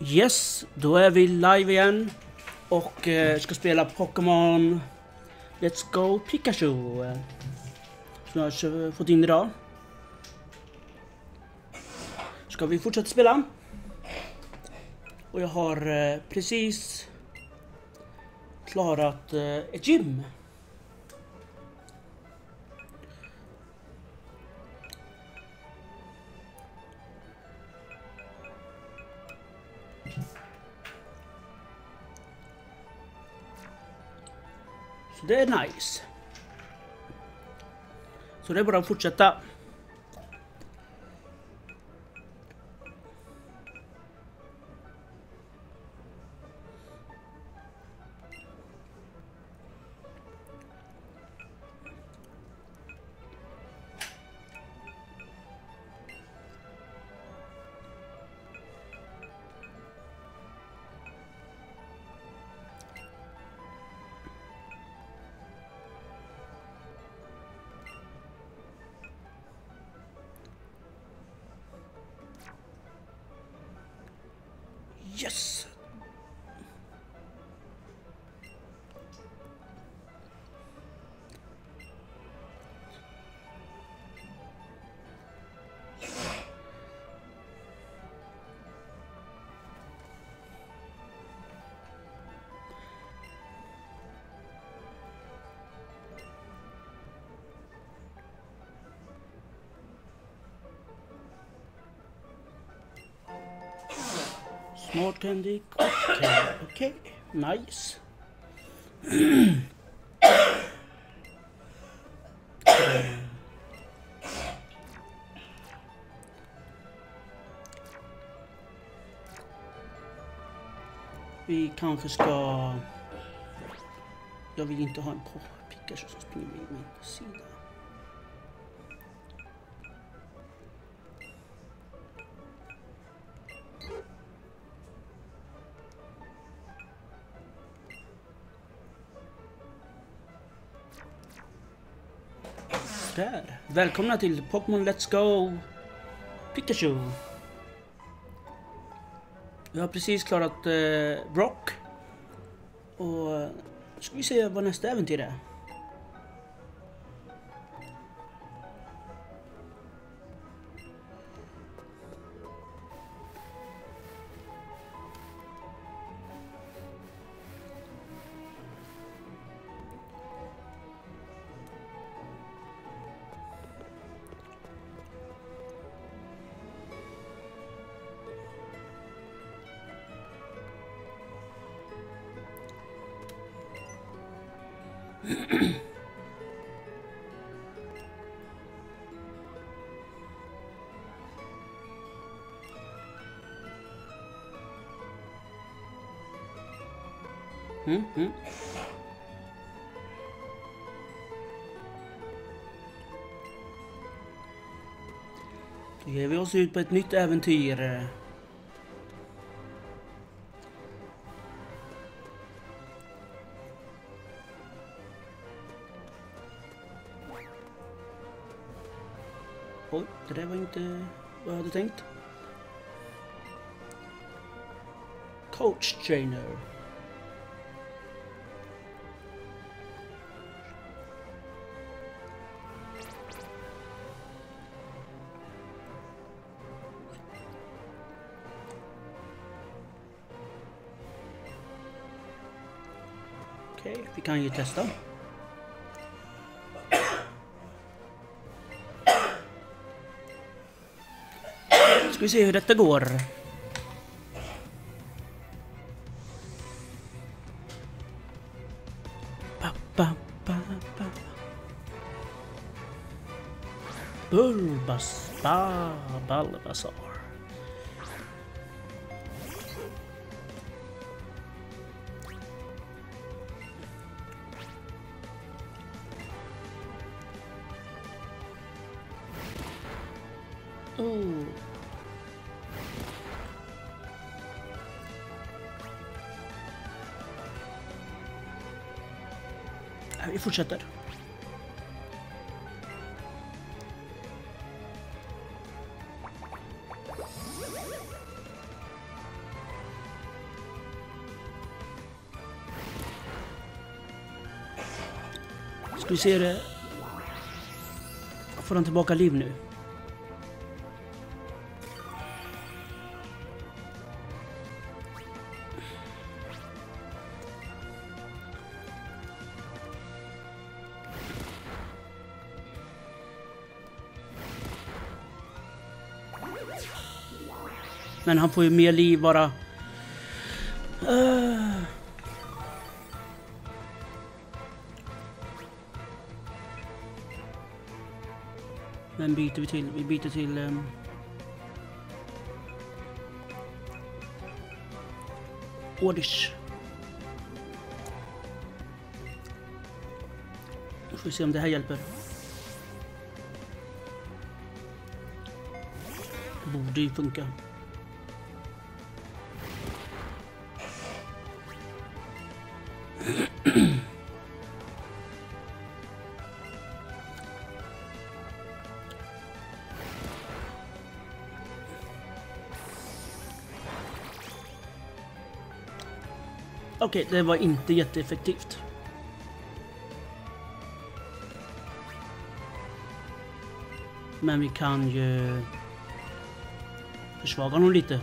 Yes, då är vi live igen och eh, ska spela Pokémon Let's Go Pikachu. eh, Som jag har fått in idag. Ska vi fortsätta spela? Och jag har eh, precis klarat eh, ett gym. Det är nice. Så det är bara att fortsätta. Candy cocktail. Okej, nice. Vi kanske ska... Jag vill inte ha en Pikachu som springer vid min sida. Välkomna till Pokémon Let's Go Pikachu. Vi har precis klarat eh, Brock. Och eh, ska vi se vad nästa äventyr är. Oss ut på ett nytt äventyr. Oj, det där var inte vad jag hade tänkt. Coach trainer. Han ju testa. Ska vi se hur detta går. Ba, ba, ba, ba. Bulbas, ba, Balbasar. Vi se det. Eh, får han tillbaka liv nu? Men han får ju mer liv bara. Vem byter vi till? Vi byter till... Ehm, um... Ordish. Då får vi se om det här hjälper. Det borde ju funka. Okej, det var inte jätteeffektivt. Men vi kan ju försvaga honom lite.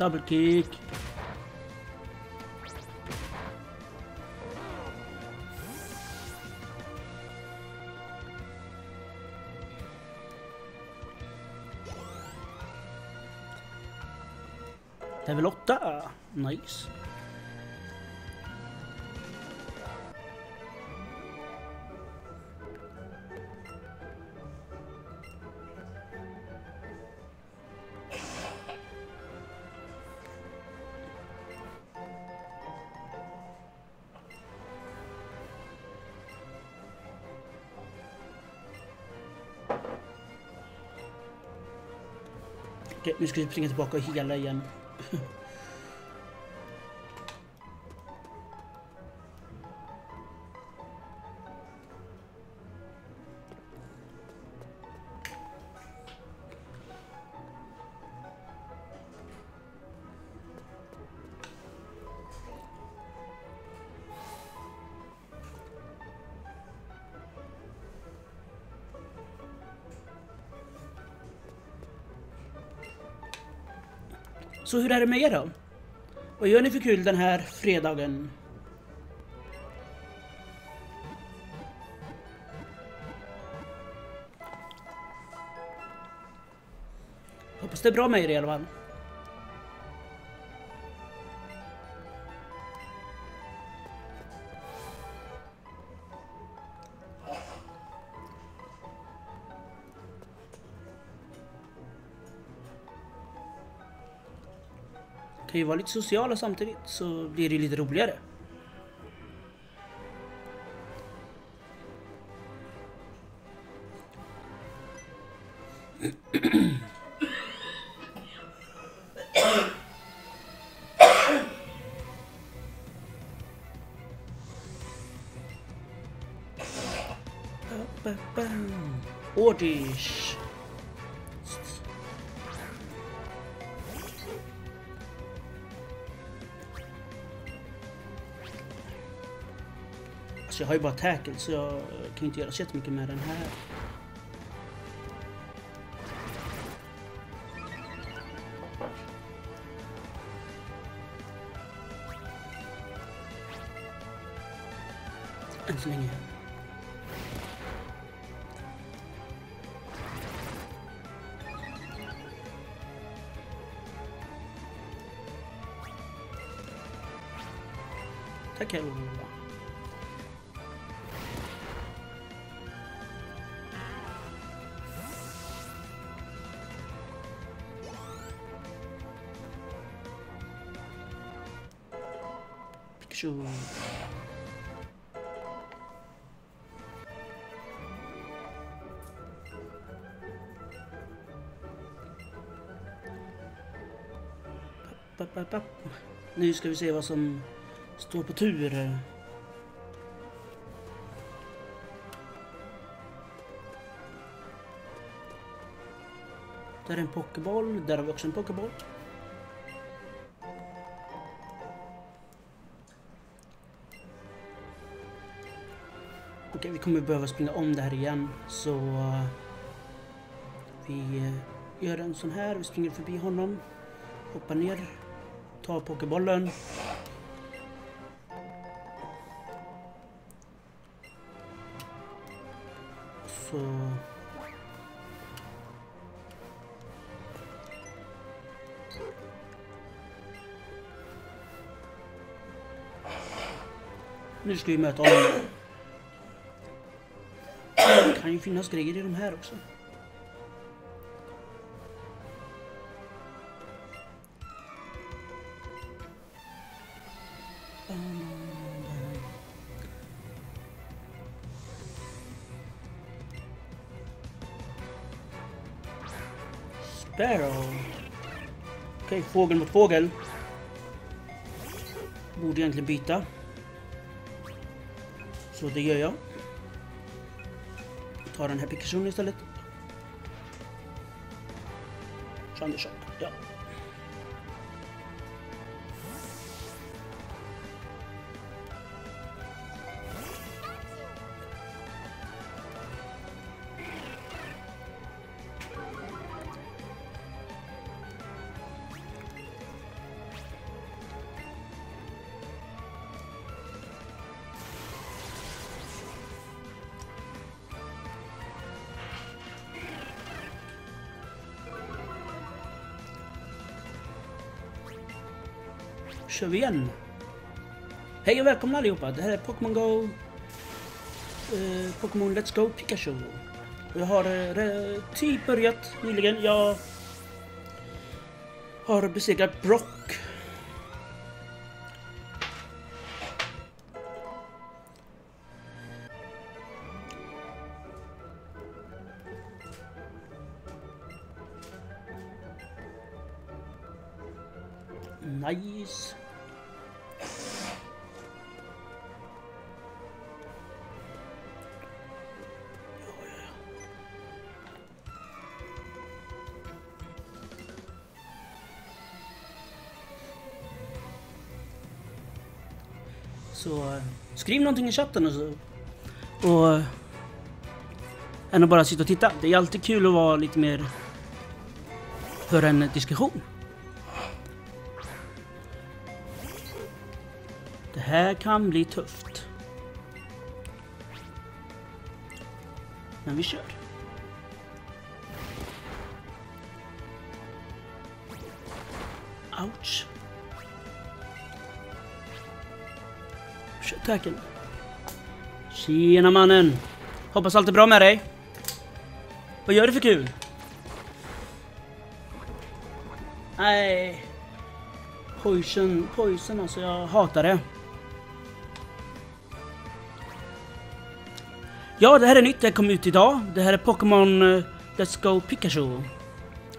Double kick. Level 8. Nice. Nu ska vi springa tillbaka och hela igen. Så hur är det med er då? Vad gör ni för kul den här fredagen? Hoppas det är bra med er i alla fall. Kan ju vara lite sociala samtidigt så blir det lite roligare. Jag har ju bara tackle så jag kan inte göra så jättemycket med den här. Än så länge. Nu ska vi se vad som står på tur. Där är en pokéboll. Där har vi också en pokéboll. Okej, vi kommer behöva springa om det här igen. Så eh, vi eh, gör en sån här. Vi springer förbi honom. Hoppar ner. Ta pokébollen. Så... Nu ska vi möta honom. Det kan ju finnas grejer i de här också. Sparrow. Okej, fågel mot fågel. Borde egentligen byta. Så det gör jag. Tar den här Pikachu istället. Chandershock, ja. Kör vi igen. Hej och välkomna allihopa. Det här är Pokémon Go. Eh, Pokémon Let's Go Pikachu. Jag har eh, typ börjat nyligen. Jag har besegrat Brock. Skriv någonting i chatten och så. Och... Än att bara sitta och titta. Det är alltid kul att vara lite mer... För en diskussion. Det här kan bli tufft. Men vi kör. Tacken. Tjena mannen. Hoppas allt är bra med dig. Vad gör du för kul? Nej. Poison, poison alltså, jag hatar det. Ja, det här är nytt, det kom ut idag. Det här är Pokémon eh, Let's Go Pikachu.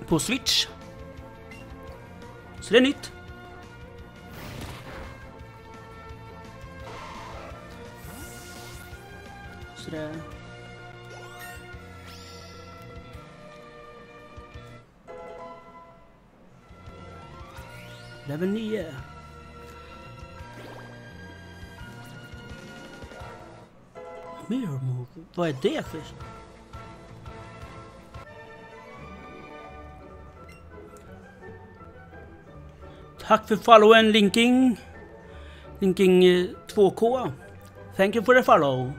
På Switch. Så det är nytt. Vad är det för... Tack för followen Linking. Linking eh, 2K. Thank you for the follow.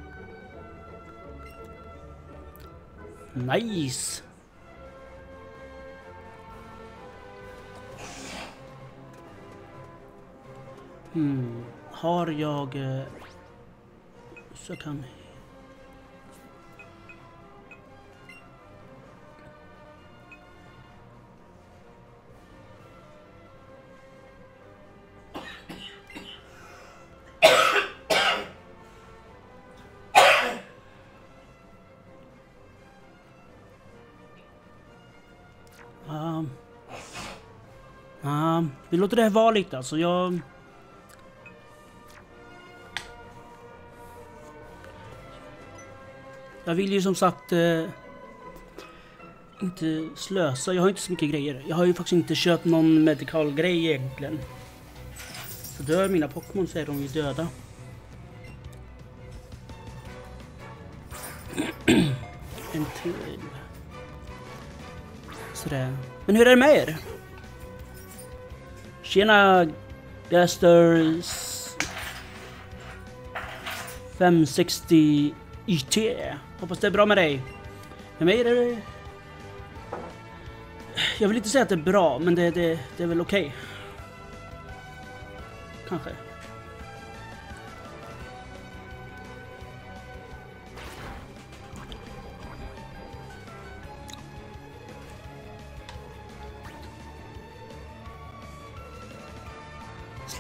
Nice. Hmm. Har jag... Eh, så kan... vi låter det här vara lite alltså. Jag... Jag vill ju som sagt eh, inte slösa. Jag har inte så mycket grejer. Jag har ju faktiskt inte köpt någon medical grej egentligen. Så dör mina Pokémon så är de ju döda. en till. Sådär. Men hur är det med er? Tjena Gasters 560 YT. Hoppas det är bra med dig. Med mig är det... Jag vill inte säga att det är bra, men det, det, det är väl okej. Okay. Kanske.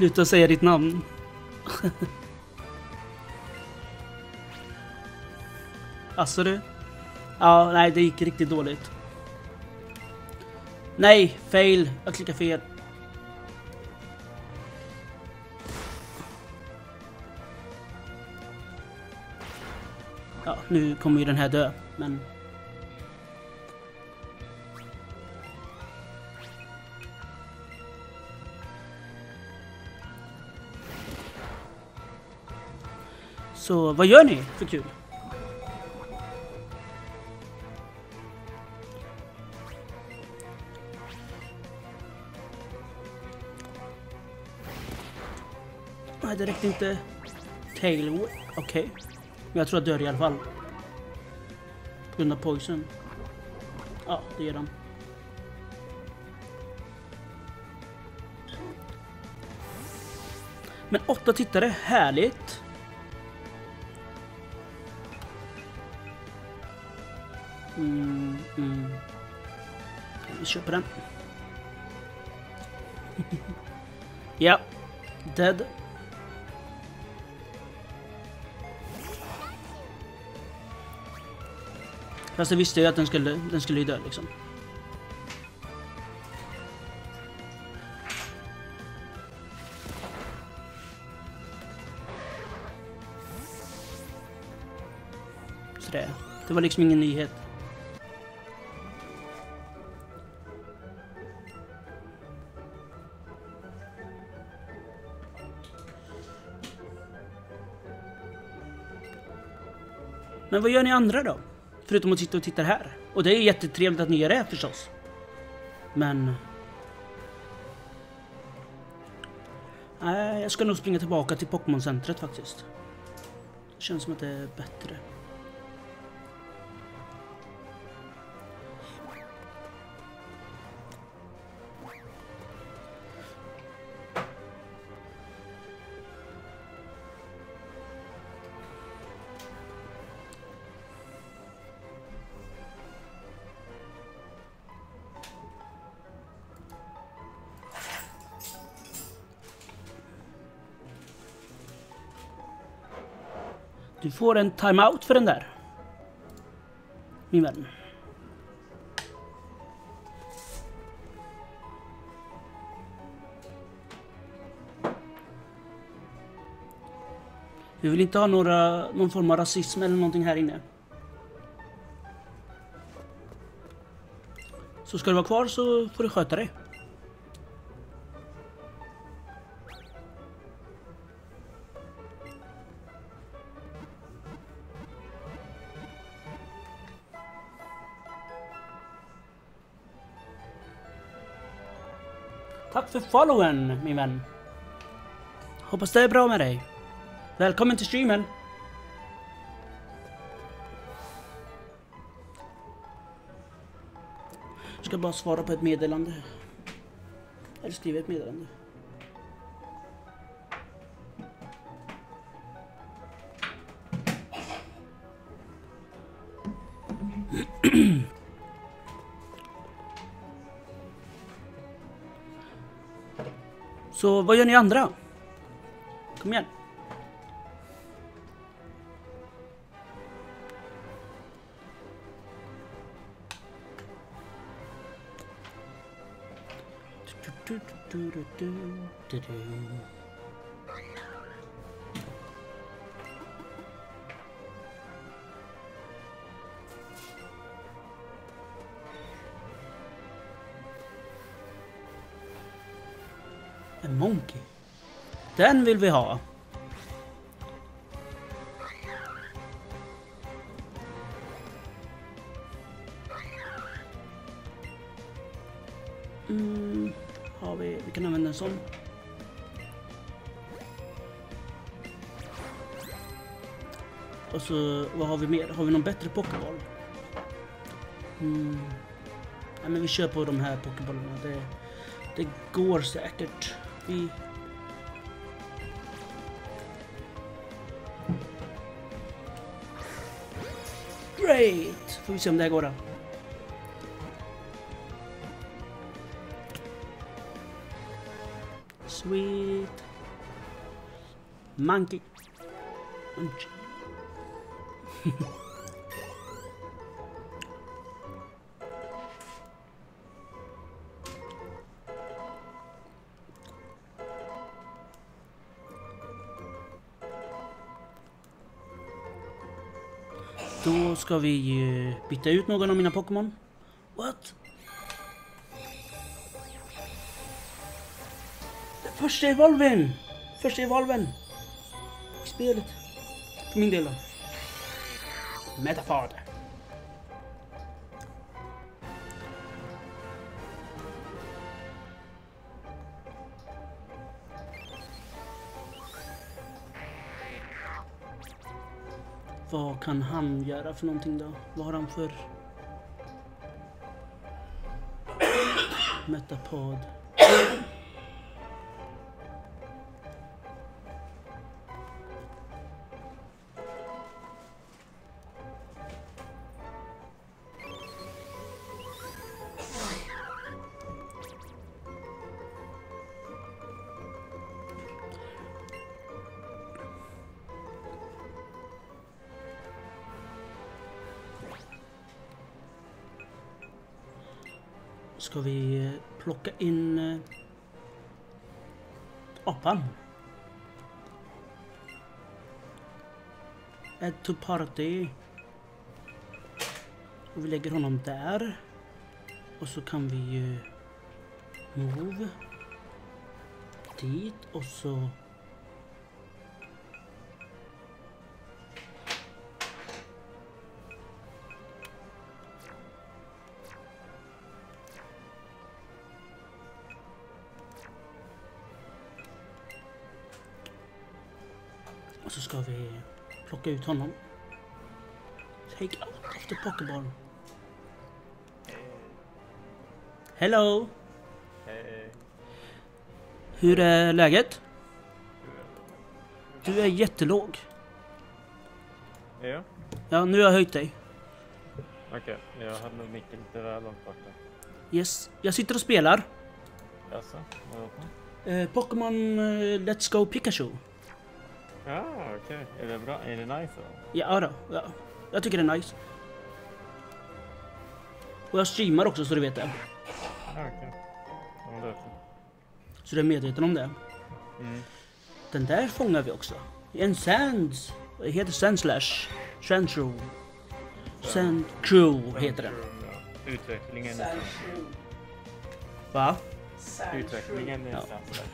Sluta säga ditt namn. Alltså du? Ja, nej det gick riktigt dåligt. Nej, fail. Jag klickade fel. Ja, nu kommer ju den här dö, men... Så vad gör ni för kul? Nej, det räckte inte. Tail... Okej. Okay. Men jag tror jag dör i alla fall. På grund av poison. Ja, det gör de. Men åtta tittare, härligt. Köper den. ja, dead. Fast jag visste ju att den skulle, den skulle ju dö liksom. Så det, det var liksom ingen nyhet. Men vad gör ni andra då? Förutom att sitta och titta här. Och det är jättetrevligt att ni gör det förstås. Men... Nej, jag ska nog springa tillbaka till Pokémon-centret faktiskt. Det känns som att det är bättre. Får en timeout för den där. Min vän. Vi vill inte ha några, någon form av rasism eller någonting här inne. Så ska du vara kvar så får du sköta dig. För followen min vän. Hoppas det är bra med dig. Välkommen till streamen. Jag ska bara svara på ett meddelande. Eller skriva ett meddelande. Så vad gör ni andra? Kom igen. En Den vill vi ha. Mm, har vi, vi kan använda en sån. Och så, vad har vi mer? Har vi någon bättre pokéboll? Mm. Nej, men vi kör på de här pokébollarna. Det, det går säkert. Vi... Får vi se om det här går då. Sweet. Monkey. Monkey. Då ska vi eh, byta ut någon av mina Pokémon. What? Den första evolven! Första evolven! I spelet. För min del då. Metafad. Kan han göra för någonting då? Vad har han för... Metapod. Add to party. Och vi lägger honom där. Och så kan vi ju move dit och så plocka ut honom. Take out of the pokeball. Hello! Hej. Hur är läget? Du är jättelåg. Ja, Ja, nu har jag höjt dig. okej. Jag hade nog micken lite väl långt borta. Yes. Jag sitter och spelar. Jaså? För? Eh, Pokémon eh, Let's Go Pikachu. Ja, okej. Är det bra? Är det nice då? Ja, då, ja. Jag tycker det är nice. Och jag streamar också så du vet det. Ja, men det. Så du är medveten om det. Mm. Den där fångar vi också. En Sands. Det heter Sandslash. Sandshrew. Sandcrew heter den. Ja. Utvecklingen är Va? Utvecklingen är Ja. Sandslash.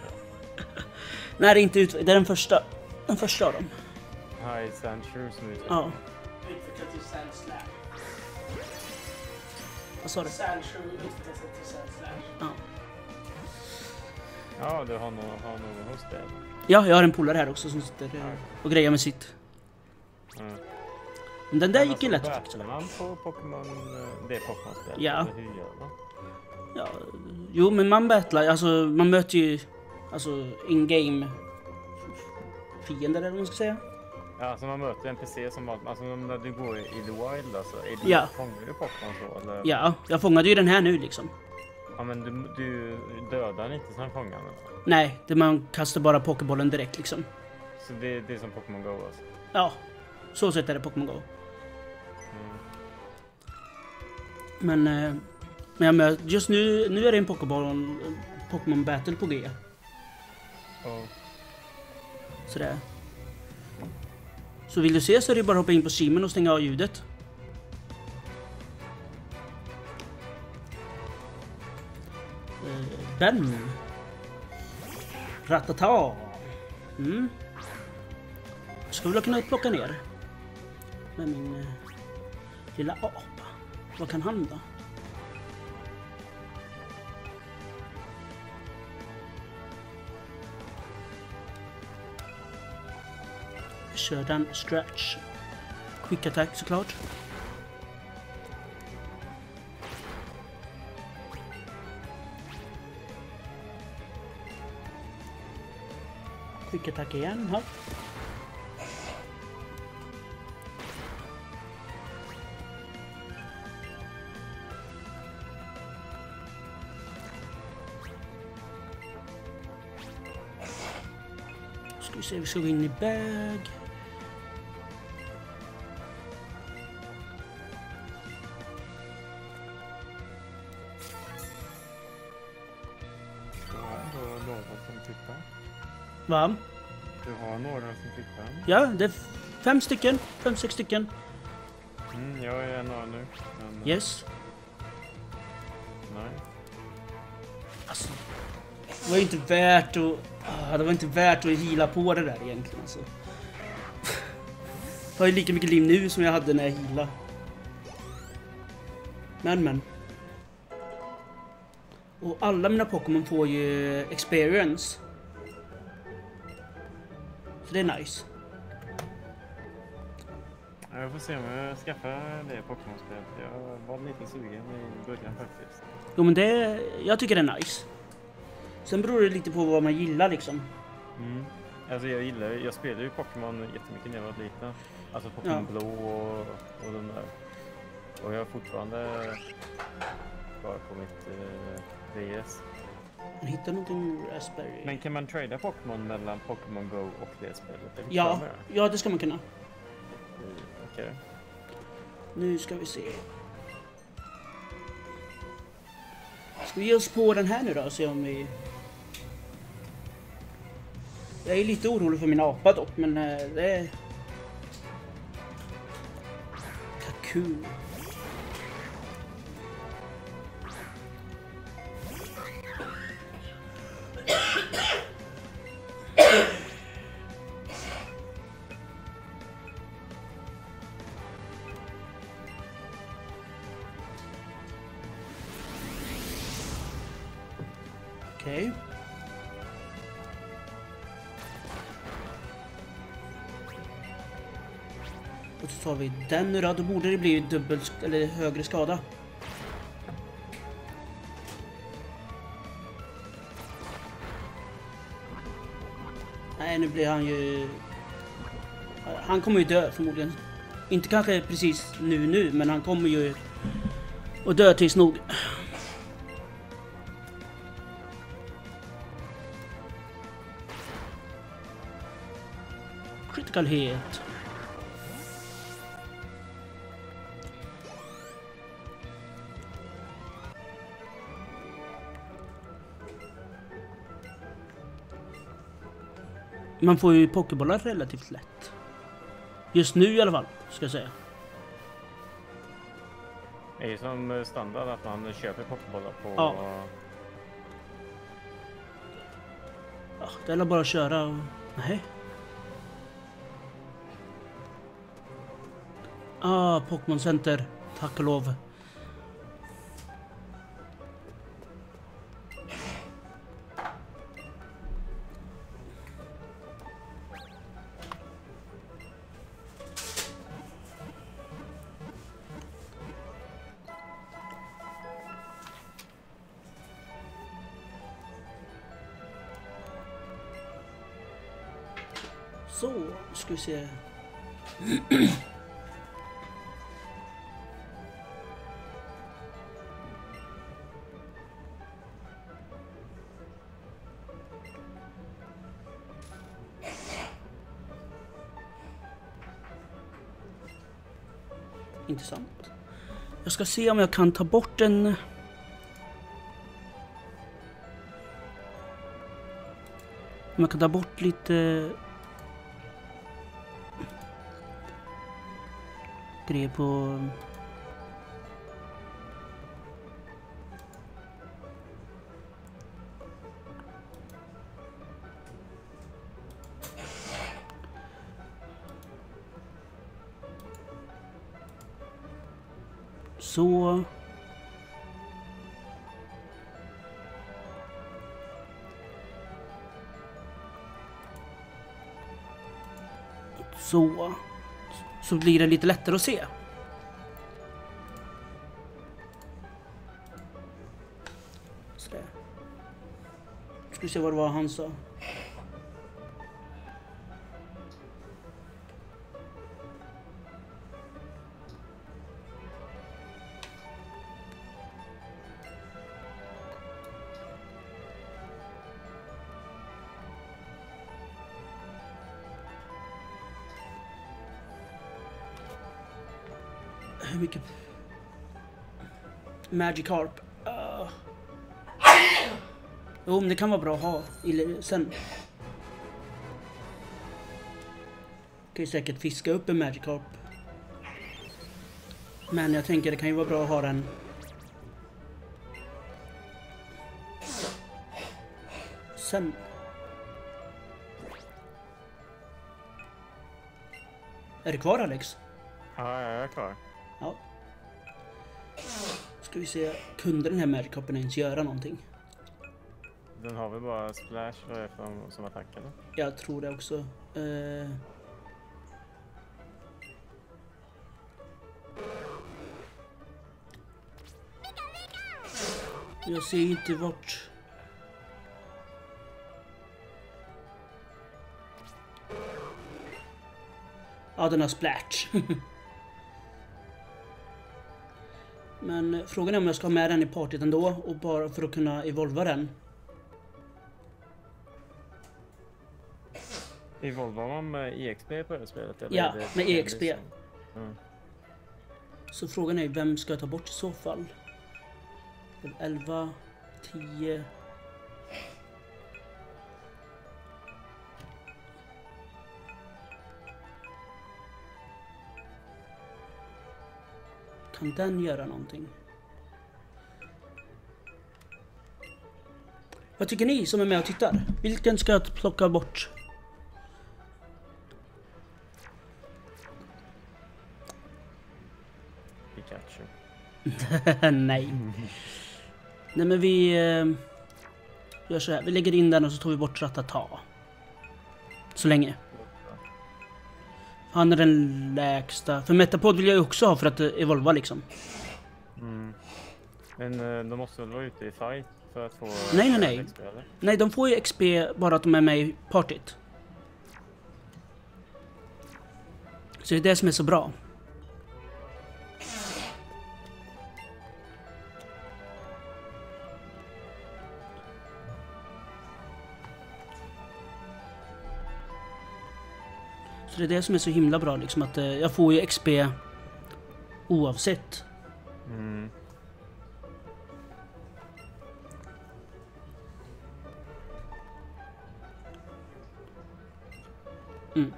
Nej, det är inte ut... Det är den första. Den första av dem. High Sandshrew som utveckling. Ja. Utvecklat till Sandslash. Vad sa du? Sandshrew utvecklas till Sandslash. Ja. Ja, du har någon, har någon hos dig? eller? Ja, jag har en polare här också som sitter eh, och grejer med sitt. Mm. Men den där Men gick ju lätt alltså, att fixa. man på Pokémon, eh, det Pokémon-spelet? Ja. Eller hur gör man? Ja, jo, men man battlar, alltså man möter ju alltså in-game fiender eller vad man ska säga. Ja, alltså man möter en PC som alltså när du går i the wild alltså, du, Ja. fångar du Pokémon så eller? Ja, jag fångade ju den här nu liksom. Ja men du, du dödar inte sen fångar den? Nej, det man kastar bara pokébollen direkt liksom. Så det, det är som Pokémon Go alltså? Ja, så sett är det Pokémon Go. Mm. Men, eh, men jag mö- just nu, nu är det en Pokéboll, Pokémon Battle på G. Och, Sådär. Så vill du se så är det bara att hoppa in på streamen och stänga av ljudet. Eh, Ben. Ratata. Mm. Skulle väl kunna plocka ner. Med min eh, lilla apa. Vad kan han då? Den stretch. Quick attack såklart. Quick attack igen här. Ska vi se, vi gå in i bag. Va? Du har några som tittar. Ja, det är fem stycken. Fem, sex stycken. Mm, jag är en av nu. Men, eh, Yes. Nej. Alltså, det var ju inte värt att... ah, Det var inte värt att hila på det där egentligen alltså. Jag har ju lika mycket liv nu som jag hade när jag healade. Men men. Och alla mina Pokémon får ju experience. Så det är nice. Ja, Jag får se om jag skaffar det Pokémon-spelet. Jag var lite sugen i början faktiskt. Jo men det... Jag tycker det är nice. Sen beror det lite på vad man gillar liksom. Mm. Alltså jag gillar Jag spelade ju Pokémon jättemycket när jag var liten. Alltså Pokémon Ja. Blå och, och de där. Och jag har fortfarande kvar på mitt eh, DS. Man hittar någonting Raspberry. Men kan man trada Pokémon mellan Pokémon Go och det spelet? Vi Ja, det? ja det ska man kunna. Mm, Okej. Nu ska vi se. Ska vi ge oss på den här nu då och se om vi... Jag är lite orolig för min apa dock, men eh, det är... den nu då. Då borde det bli dubbel eller högre skada. Nej, nu blir han ju... Han kommer ju dö förmodligen. Inte kanske precis nu nu, men han kommer ju att dö tills nog. Critical hit. Man får ju pokébollar relativt lätt. Just nu i alla fall, ska jag säga. Det är ju som standard att man köper Pokébollar på... Ja. Ja, det är bara att köra och... Nej. Ah, Pokémon Center. Tack och lov. Se. Intressant. Jag ska se om jag kan ta bort en... Om jag kan ta bort lite... Grejer Så blir det lite lättare att se. Sådär. Ska vi se vad det var han sa. Magikarp. Uh. Jo, men det kan vara bra att ha i, sen. Kan ju säkert fiska upp en Magikarp. Men jag tänker det kan ju vara bra att ha den. Sen. Är du kvar Alex? Ska vi se, kunde den här Magikarpen ens göra någonting? Den har väl bara splash för som attack eller? Jag tror det också. Eh... Jag ser inte vart... Ja, den har splash. Men frågan är om jag ska ha med den i partyt ändå och bara för att kunna evolva den. Evolvar man med EXP på det spelet? Eller Ja, det med EXP. liksom? Mm. Så frågan är vem ska jag ta bort i så fall? 11, 10... Kan den göra någonting? Vad tycker ni som är med och tittar? Vilken ska jag plocka bort? Pikachu. Nej. Nej men vi eh, gör så här. Vi lägger in den och så tar vi bort Ratata. Så länge. Han är den lägsta. För Metapod vill jag ju också ha för att eh, evolva liksom. Mm. Men eh, de måste väl vara ute i fight för att få... Nej, nej, nej. XP, eller? Nej, de får ju XP bara att de är med i partyt. Så det är det som är så bra. Det är det som är så himla bra liksom att eh, jag får ju XP oavsett. Mm. Mm.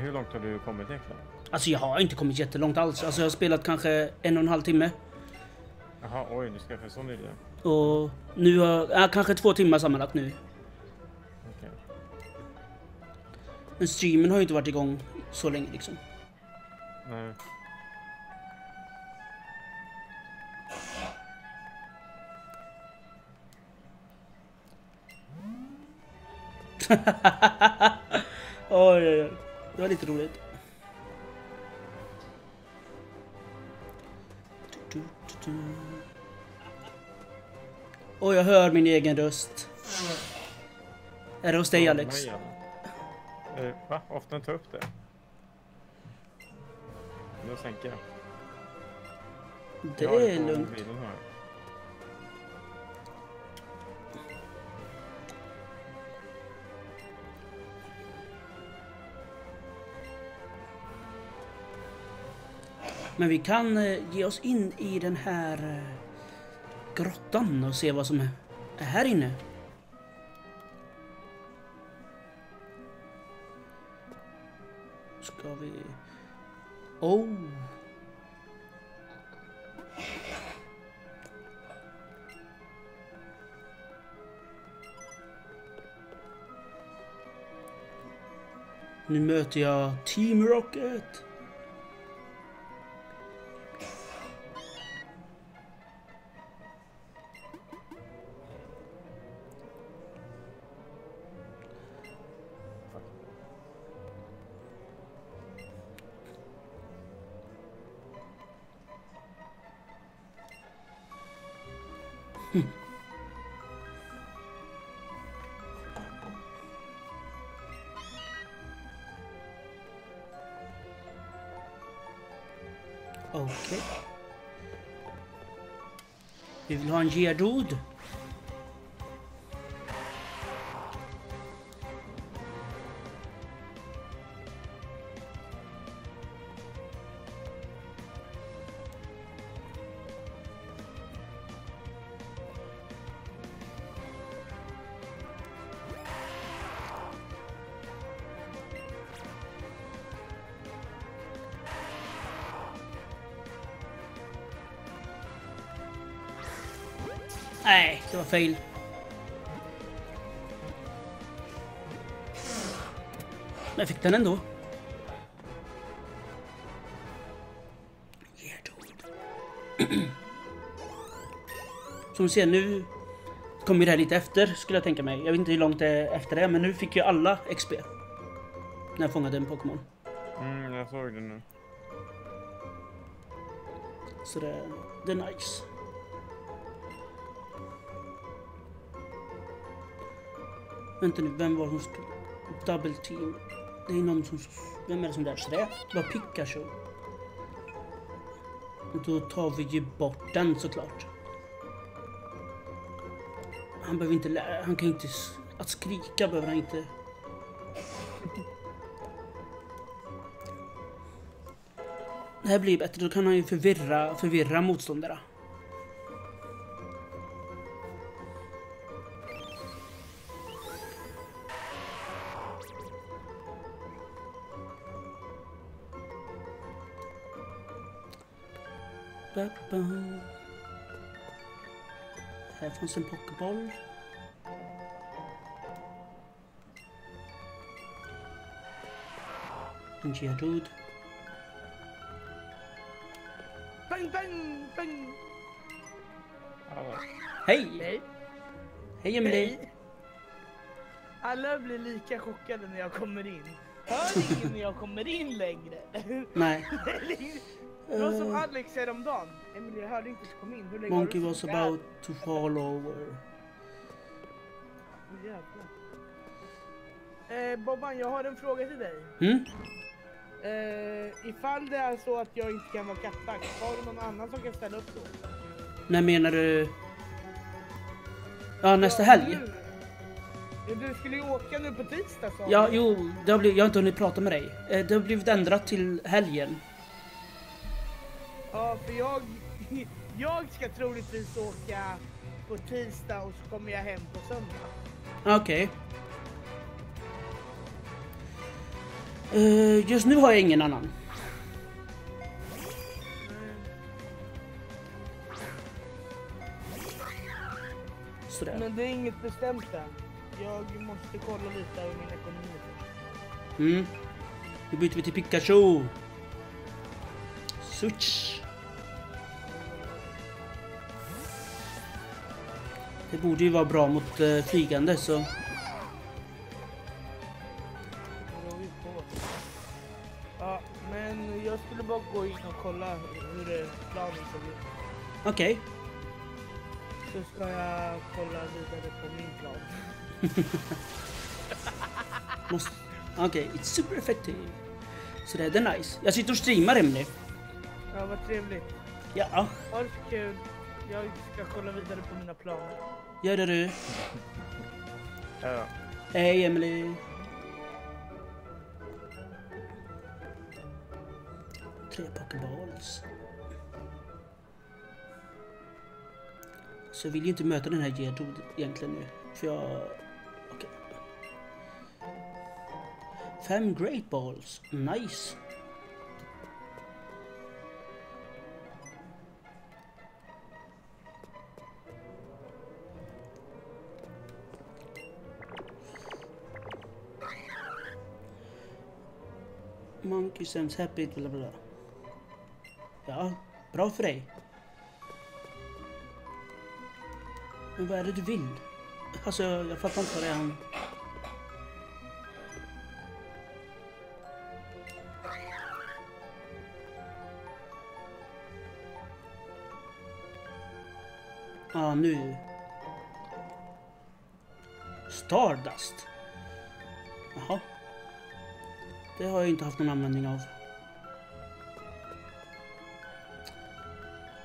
Men hur långt har du kommit egentligen? Alltså jag har inte kommit jättelångt alls. Alltså jag har spelat kanske en och en halv timme. Jaha, oj, du skaffade så nyligen? Och nu har... Ja, kanske två timmar sammanlagt nu. Okej. Men streamen har ju inte varit igång så länge liksom. Nej. Oj, oj, oj. Det var lite roligt. Och jag hör min egen röst. Är det hos dig Alex? Eh, va? Ofta ta upp det. Nu sänker jag. Det är lugnt. Men vi kan eh, ge oss in i den här eh, grottan och se vad som är är här inne. Ska vi... Oh! Nu möter jag Team Rocket! Vi vill ha fel. Men jag fick den ändå. Som du ser nu kommer det här lite efter skulle jag tänka mig. Jag vet inte hur långt det är efter det men nu fick ju alla XP. När jag fångade en Pokémon. Mm, jag såg det nu. Så det, det är nice. Vänta nu, vem var det som skulle... Double team. Det är någon som... Vem är det som lär sig det? Det var Pikachu. Och Då tar vi ju bort den såklart. Han behöver inte lära... Han kan inte... Att skrika behöver han inte... Det här blir bättre, då kan han ju förvirra, förvirra motståndare. Ba-ba. Här fanns en pokéboll. En Geodude. Bang, bang, bang! Hej! Nej. Hej Emelie! Alla blir lika chockade när jag kommer in. Hör ingen när jag kommer in längre? Nej. Det var som Eh, Alex häromdagen. Emil, jag hörde inte att du kom in. Hur länge Monkey du was about to fall over. Eh, Bobban, jag har en fråga till dig. Mm? Eh, ifall det är så att jag inte kan vara kattvakt, har du någon annan som kan ställa upp då? När menar du? Ja, nästa Ja, helg? Ja, Du skulle ju åka nu på tisdag sa Ja, du. jo, det har blivit, jag har inte hunnit prata med dig. Eh, Det har blivit ändrat till helgen. Ja, för jag, jag ska troligtvis åka på tisdag och så kommer jag hem på söndag. Okej. Eh, just nu har jag ingen annan. Sådär. Men det är inget bestämt än. Jag måste kolla lite över min ekonomi. Mm. Nu byter vi till Pikachu. Switch. Det borde ju vara bra mot eh, flygande så... Men jag skulle bara gå in och kolla hur planen såg ut. Okej. Okay. Så ska jag kolla vidare på min plan. Okej, okay, it's super effective. Så det är nice. Jag sitter och streamar hem nu. Ja, vad trevligt. Ja, Ha det så kul. Jag ska kolla vidare på mina planer. gör det du. Ja, Hej Emily. Tre pokéballs. Så jag vill ju inte möta den här Geodude egentligen nu. För jag... Okej. Fem great balls. Nice. Monkey sounds happy bla bla. Ja, bra för dig. Men vad är det du vill? Alltså, jag, jag fattar inte vad det är han... Ja, ah, nu. Stardust. Jaha. Det har jag inte haft någon användning av.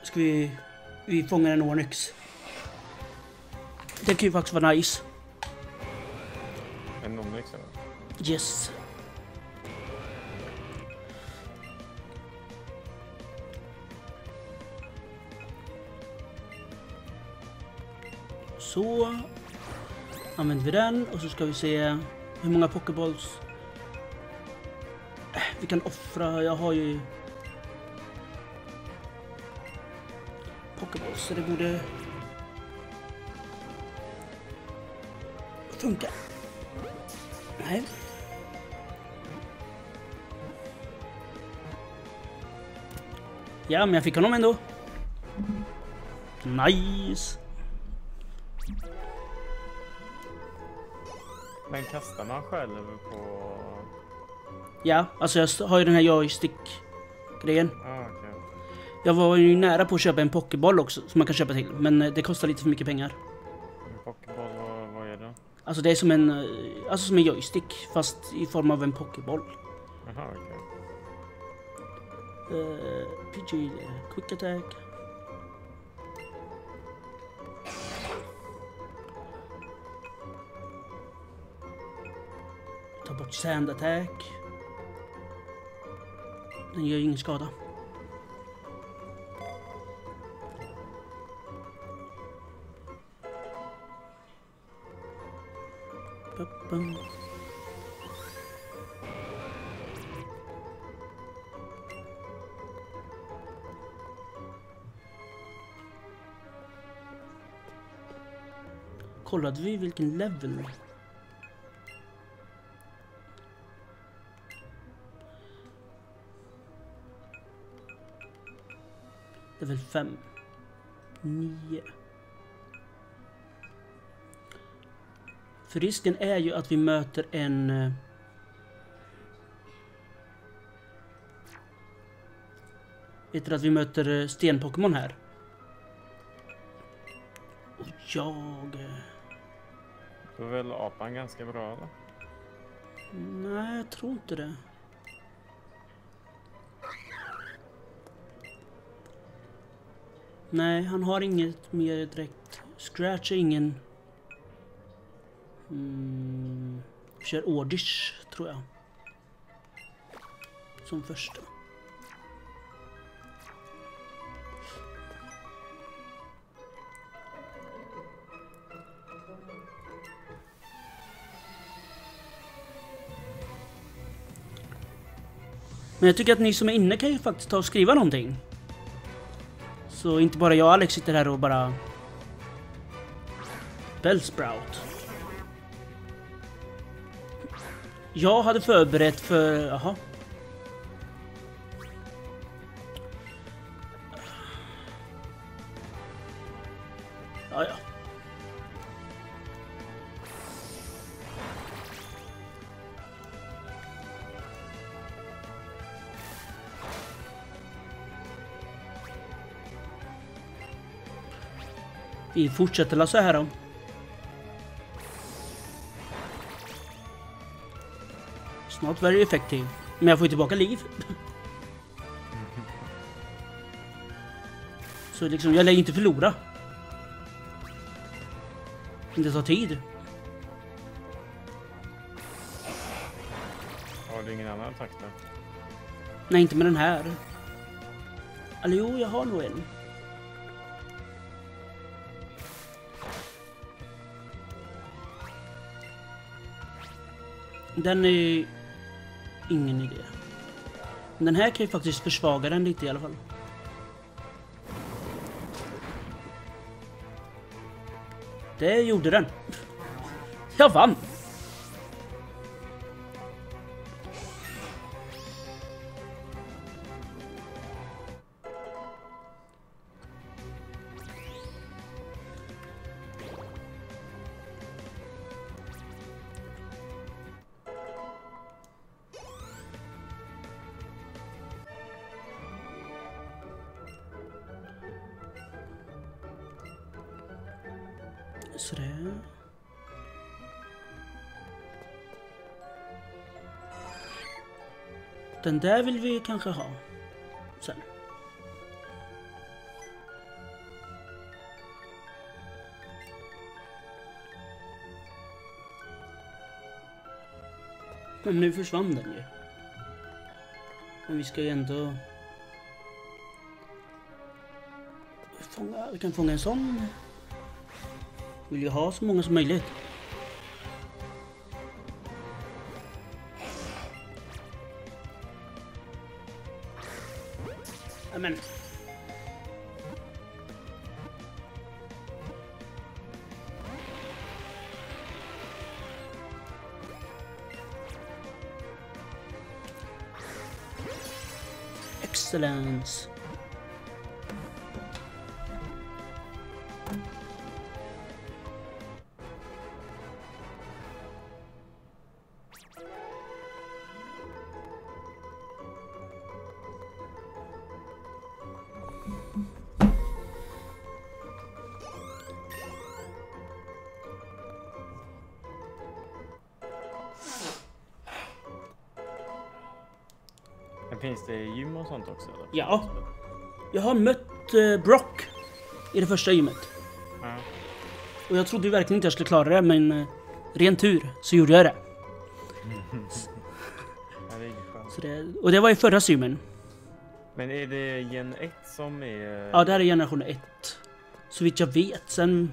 Ska vi... Vi fångar en Onyx. Det kan ju faktiskt vara nice. en Onyx eller? Yes. Så. Använder vi den och så ska vi se hur många pokéballs vi kan offra. Jag har ju pokéballs så det borde funka. Nej. Ja, men jag fick honom ändå. Nice. Men kastar man själv på... Ja, alltså jag har ju den här joystick-grejen. Ah, okej. Jag var ju nära på att köpa en pokéboll också som man kan köpa till. Men eh, det kostar lite för mycket pengar. En Pokéboll, vad, vad är det? Alltså det är som en, eh, alltså som en joystick fast i form av en pokéboll. Jaha, okej. Uh, PG, eh, quick attack. Ta bort sand attack. Den gör ju ingen skada. Kollade vi vilken level? Level 5. 9. För risken är ju att vi möter en... eh, Vet du att vi möter eh, sten-Pokémon här? Och jag... eh, Då är väl apan ganska bra eller? Nej, jag tror inte det. Nej, han har inget mer direkt. Scratch är ingen... Mm, kör Ordish, tror jag. Som första. Men jag tycker att ni som är inne kan ju faktiskt ta och skriva någonting. Så inte bara jag och Alex sitter här och bara... Bellsprout. Jag hade förberett för... Jaha. Vi fortsätter la så här då. Snart very effektiv. Men jag får ju tillbaka liv. Så liksom, jag lär inte förlora. Det tar tid. Har du ingen annan attack då? Nej, inte med den här. Eller jo, jag har nog en. Den är ingen idé. Den här kan ju faktiskt försvaga den lite i alla fall. Det gjorde den. Jag vann! Den där vill vi kanske ha. Sen. Men nu försvann den ju. Men vi ska ju ändå... Fånga, vi kan fånga en sån. Vill ju ha så många som möjligt. Men. Excellence. Ja. Jag har mött eh, Brock i det första gymmet. Ja. Och jag trodde ju verkligen inte jag skulle klara det, men eh, ren tur så gjorde jag det. Skönt. Så det och det var i förra gymmen. Men är det gen 1 som är... Ja, det här är generation 1. Så vitt jag vet. Sen...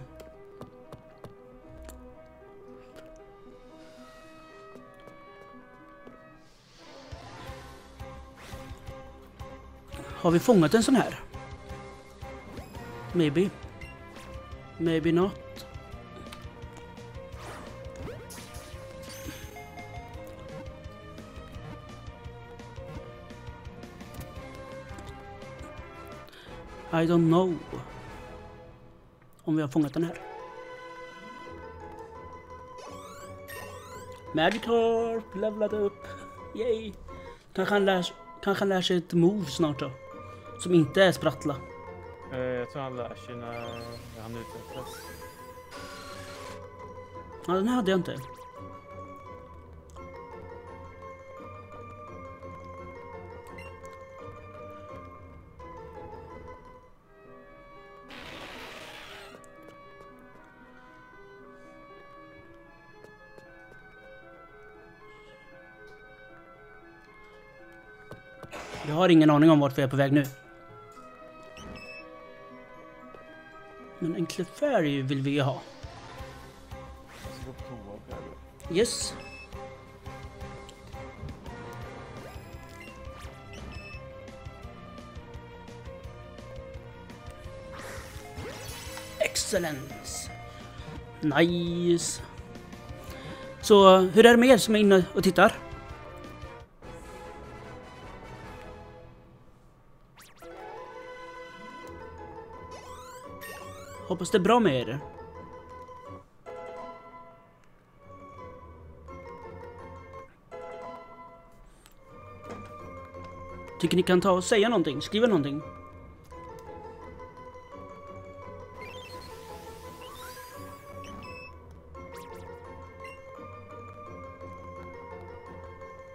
Har vi fångat en sån här? Maybe. Maybe not. I don't know. Om vi har fångat den här. Magikarp levlade upp. Yay. Kanske han, lär, kanske han lär sig ett move snart då. Som inte är sprattla. Eh, Jag tror han lär sig när han utvecklas. Ja, den här hade jag inte. Jag har ingen aning om vart vi är på väg nu. Men en vill vi ju ha. Yes. Excellence. Nice. Så hur är det med er som är inne och tittar? Hoppas det är bra med er. Tycker ni kan ta och säga någonting? Skriva någonting?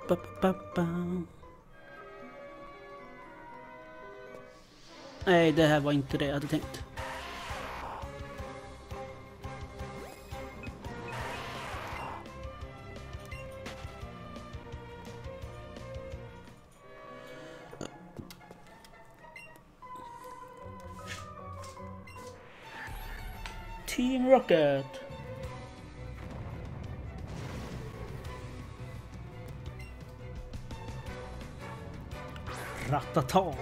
Ba, ba, ba. Nej, det här var inte det jag hade tänkt. Ratata.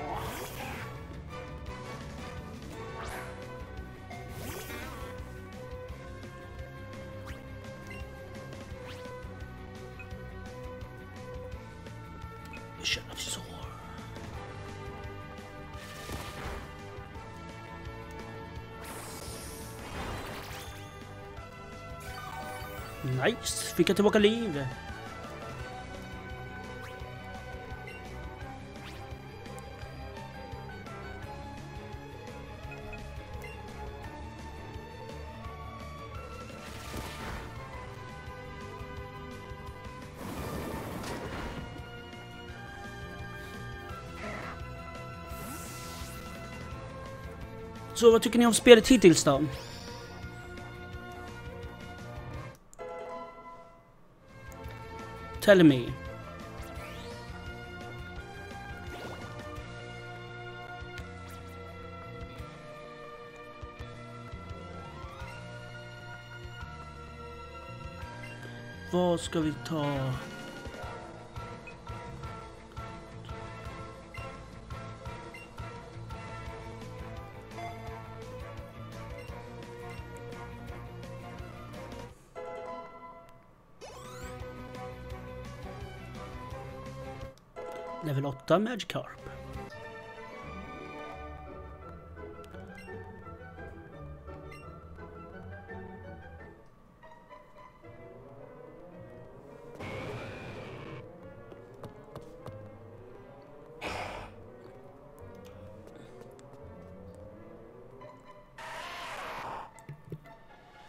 Nice, fick jag tillbaka liv. Så vad tycker ni om spelet hittills då? Tell me. Vad ska vi ta? Level 8 Magikarp.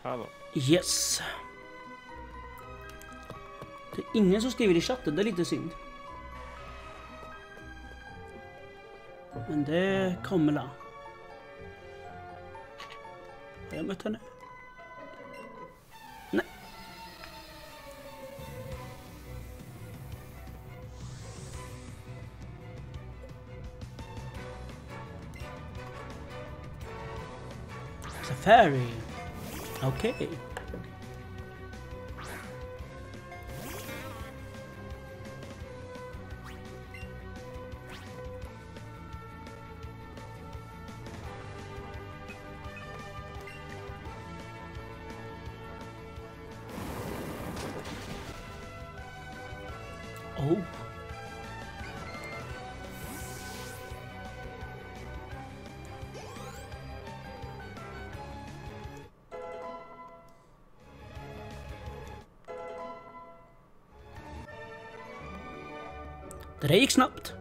Hallå. Yes. Det är ingen som skriver i chatten, det är lite synd. Det kommer la. Har jag mött henne? Nej. Safari. Okej. Oh. Det där gick snabbt.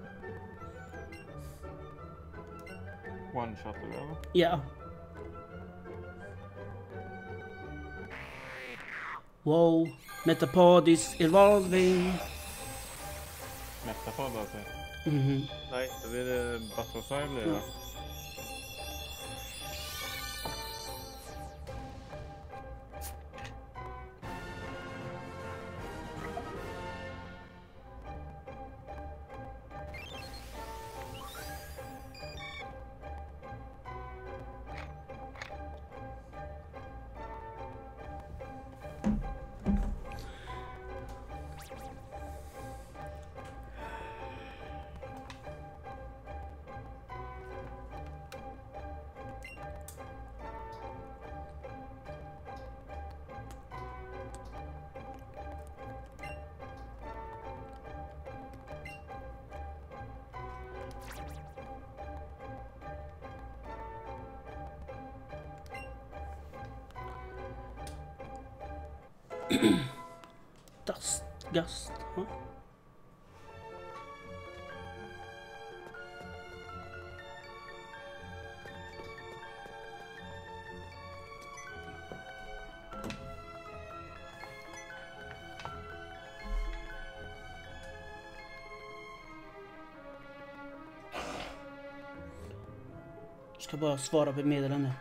One shot eller vad? Ja. Wow. Metapod is evolving. Metapod alltså. Mhm. Nej, då blir det Butterfly blir det. Ja. Ska bara svara på meddelande.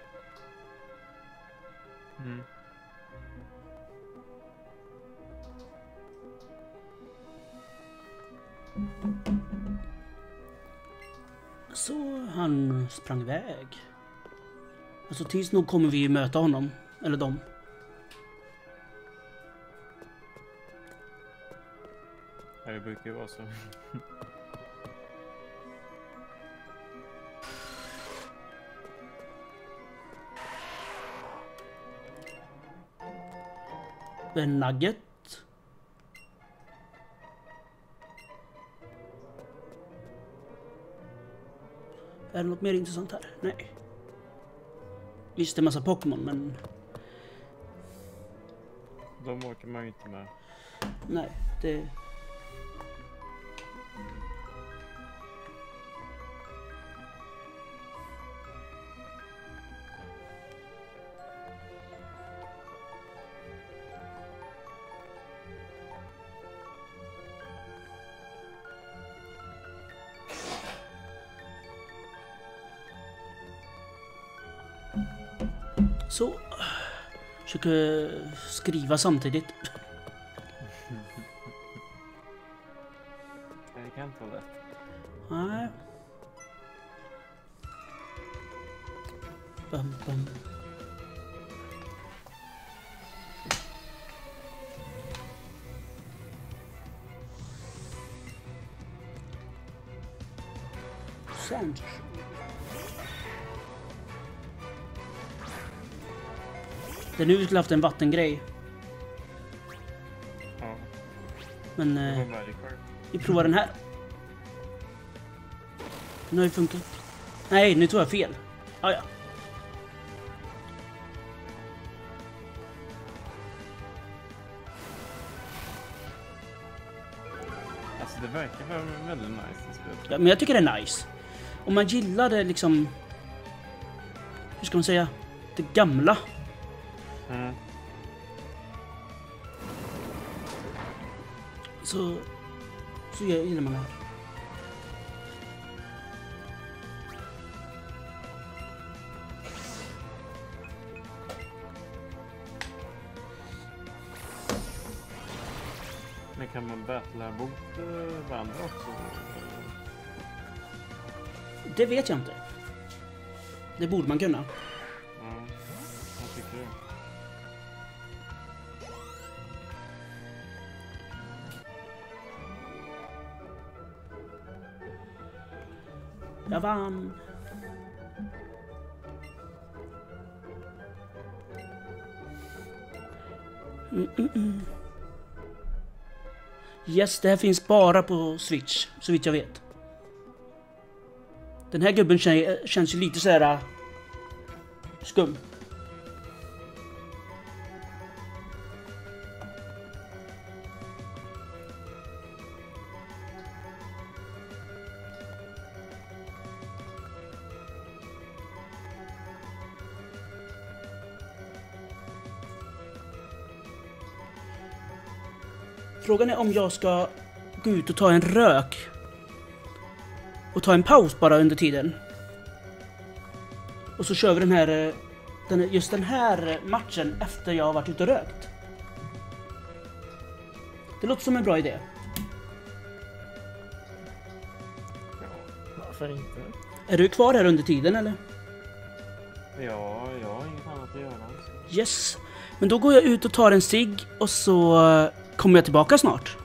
Mm. Så han sprang iväg. Alltså tills nog kommer vi möta honom. Eller dem. Ja, det brukar ju vara så. nugget. Är det något mer intressant här? Nej. Visst, det är massa Pokémon, men De åker man ju inte med. nej, det... Eh, skriva samtidigt. Är nu vi skulle haft en vattengrej. Ja, Men det eh, vi provar den här. Den har ju funkat. Nej, nu tog jag fel. Ah, ja. Alltså det verkar vara väldigt nice det. Ja, men jag tycker det är nice. Om man gillar det liksom... Hur ska man säga? Det gamla. Man det här. Men kan man battla mot uh, varandra också? Det vet jag inte. Det borde man kunna. Jag vann. Mm, mm, mm. Yes, det här finns bara på Switch, så vitt jag vet. Den här gubben känns ju lite så här äh, skum. Frågan är om jag ska gå ut och ta en rök. Och ta en paus bara under tiden. Och så kör vi den här, den, just den här matchen efter jag har varit ute och rökt. Det låter som en bra idé. Ja, varför inte? Är du kvar här under tiden eller? Ja, jag har inget annat att göra. Yes. Men då går jag ut och tar en cigg och så kommer jag tillbaka snart.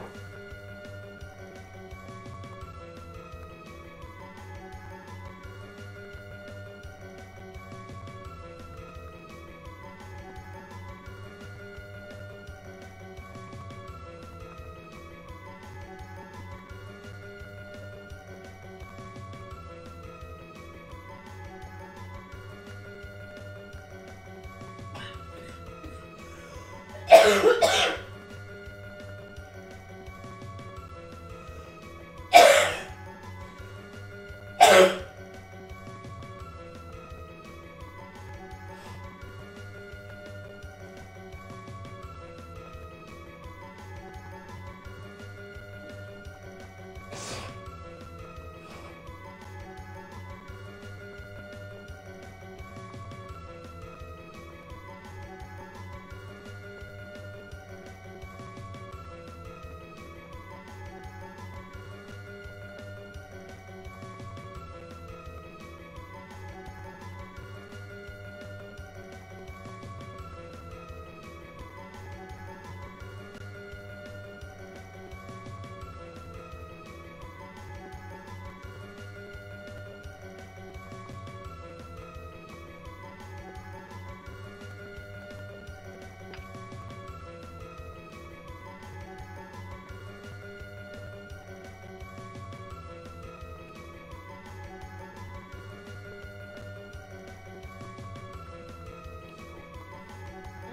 Ha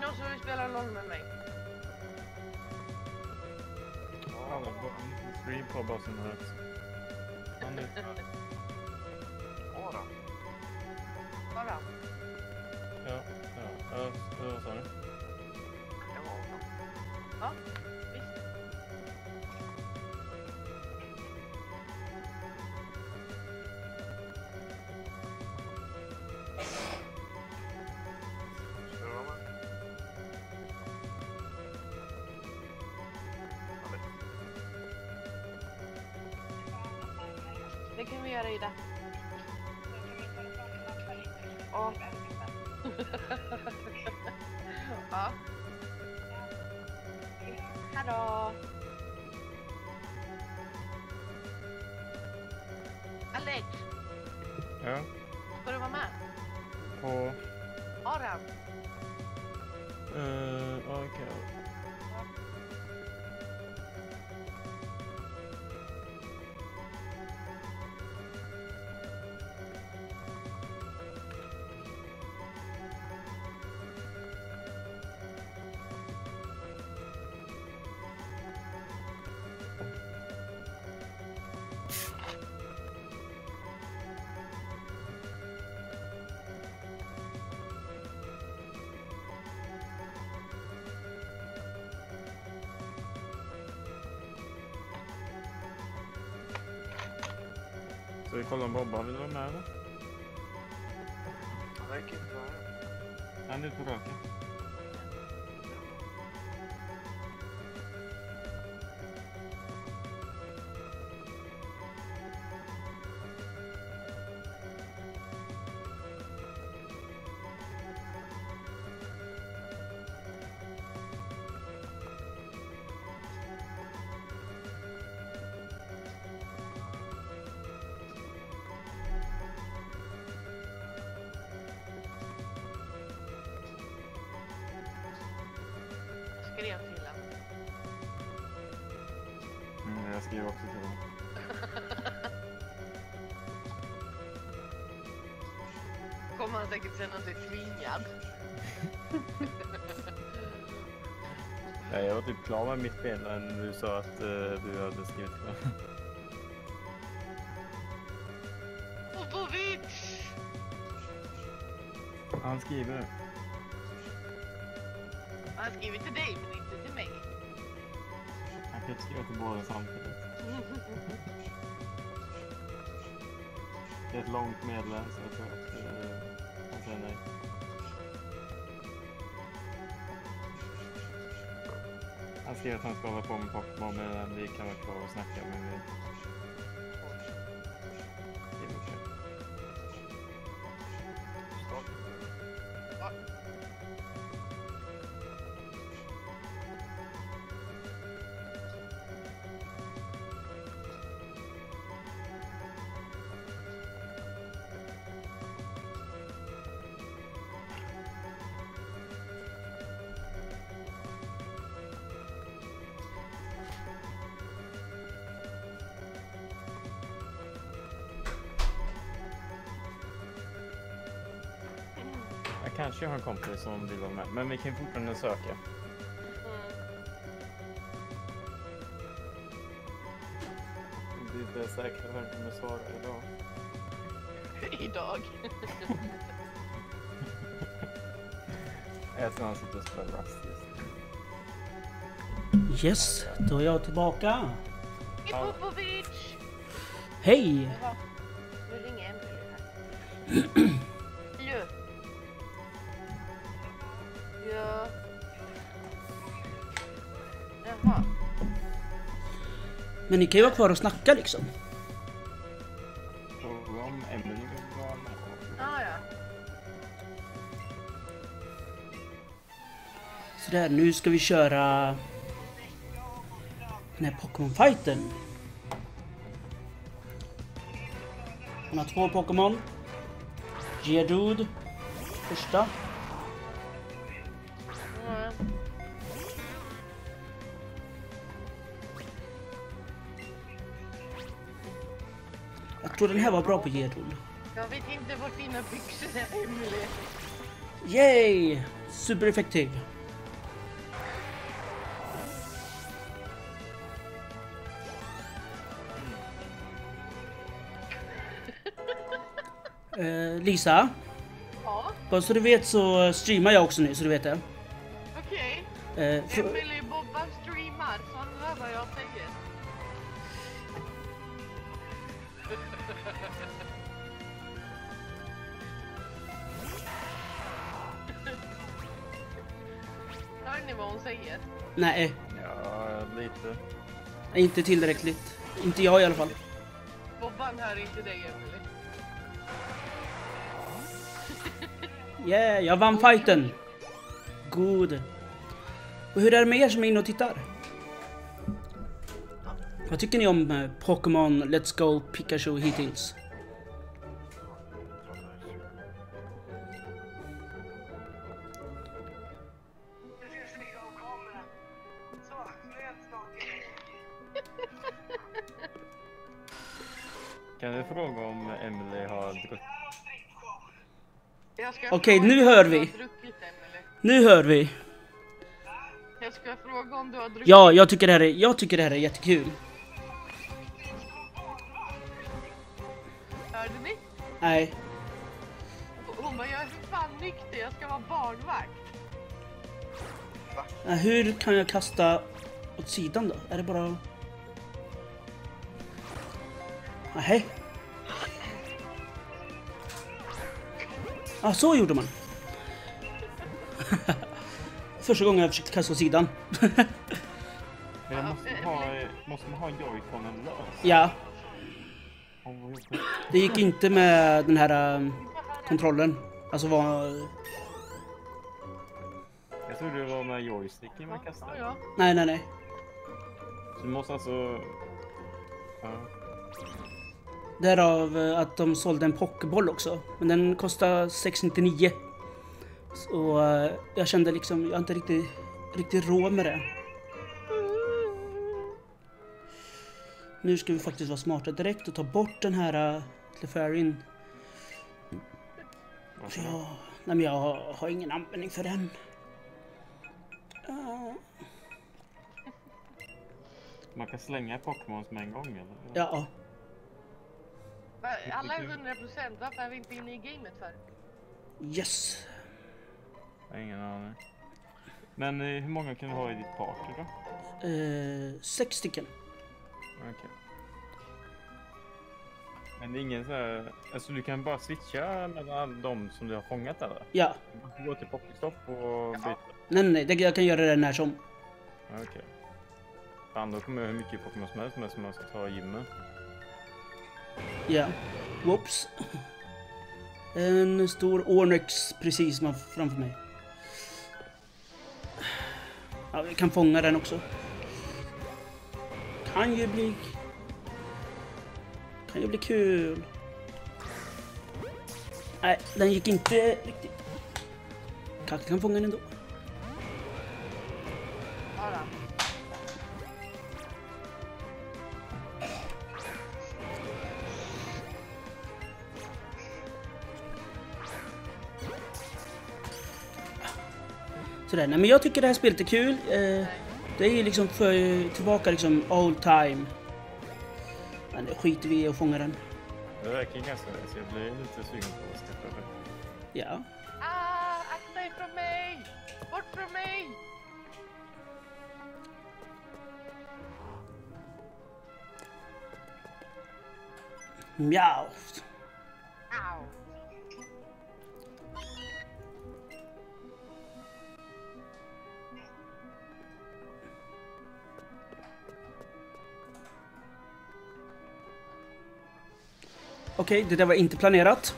Någon som vill spela LOL med mig? Då- Stream på bara som helst. Han är då. Bara. Ja, ja. Vad sa du? Det var bra. Ja, kan vi göra Ida. Ja. ja. Hallå. Alex, Ja, Ska vi kolla om Bobba vill vara med Skriver också till honom. Kommer han säkert känna sig tvingad. Nej, jag var typ klar med mitt spel när du sa att eh, du hade skrivit mig. Popovic! Han skriver. Han har skrivit till dig men inte till mig. Han kan inte skriva till båda samtidigt. Det är ett långt meddelande så jag tror att eh, han säger nej. Han skriver att han ska hålla på med Pokémon men vi kan vara kvar och snacka men vi... en kompis som vill vara med. Men vi kan fortfarande söka. Mm. Det är inte säkert att han kommer svara idag. Idag. Jag tror han sitter och spelar Rust just nu. Yes, då är jag tillbaka. Hej! Men ni kan ju vara kvar och snacka liksom. Fråga om Emelie vill vara med. Ah, ja. Sådär, nu ska vi köra den här Pokémon-fighten. Han har två Pokémon. Geodude, första. Tror den här var bra på Geodude. Jag vet inte vart dina byxor är, Emelie. Yay! Supereffektiv. Eh, Lisa, Ja, bara så du vet så streamar jag också nu så du vet det. okej. Eh, för, inte tillräckligt. Inte jag i alla fall. Bobban hör inte dig, Emelie. Yeah, jag vann fighten! God. Och hur är det med er som är inne och tittar? Vad tycker ni om eh, Pokémon Let's Go Pikachu hittills? Okej, nu hör vi. Nu hör vi. Jag ska fråga om du har druckit. Ja, jag tycker det här är, jag tycker det här är jättekul. Hörde ni? Nej, Hon bara, jag är för fan nykter, jag ska vara barnvakt. eh, hur kan jag kasta åt sidan då? Är det bara... Nej. Ja, så gjorde man. Första gången jag försökte kasta åt sidan. Måste, ha, måste man ha joyconen lös? ja, det gick inte med den här um, kontrollen. Alltså vad... Jag trodde det var med joysticken man kastade. Nej, nej, nej. Så du måste alltså... Ja. Därav eh, att de sålde en pokéboll också. Men den kostar 699. Så eh, jag kände liksom, jag har inte riktigt, riktigt råd med det. Nu ska vi faktiskt vara smarta direkt och ta bort den här uh, jag, nej men jag har, ingen användning för den. Man kan slänga Pokémons med en gång eller? ja, Alla är 100 procent, varför är vi inte inne i gamet för? yes. Jag har ingen aning. Men eh, hur många kan du ha i ditt party då? Eh, sex stycken. Okej. Men det är ingen så här... Alltså du kan bara switcha mellan de som du har fångat eller? Ja, Du kan gå till Pokéstopp och byta? nej nej, nej, det- jag kan göra det när som. Okej. Fan då kommer jag hur mycket Pokémon som helst med som jag ska ta i gymmet. Ja. Whoops. En stor Ornex precis framför mig. Ja, vi kan fånga den också. Kan ju bli... Kan ju bli kul. Nej, den gick inte riktigt. Kanske kan fånga den ändå. Sådär, nej men jag tycker det här spelet är kul. Eh, det är ju liksom för, tillbaka liksom old time. Men det skiter vi i att fånga den. Det verkar ganska nice. Jag blir lite sugen på att skaffa det. Ja. Ah, akta dig från mig! Bort från mig! Mjau. Okej, det där var inte planerat.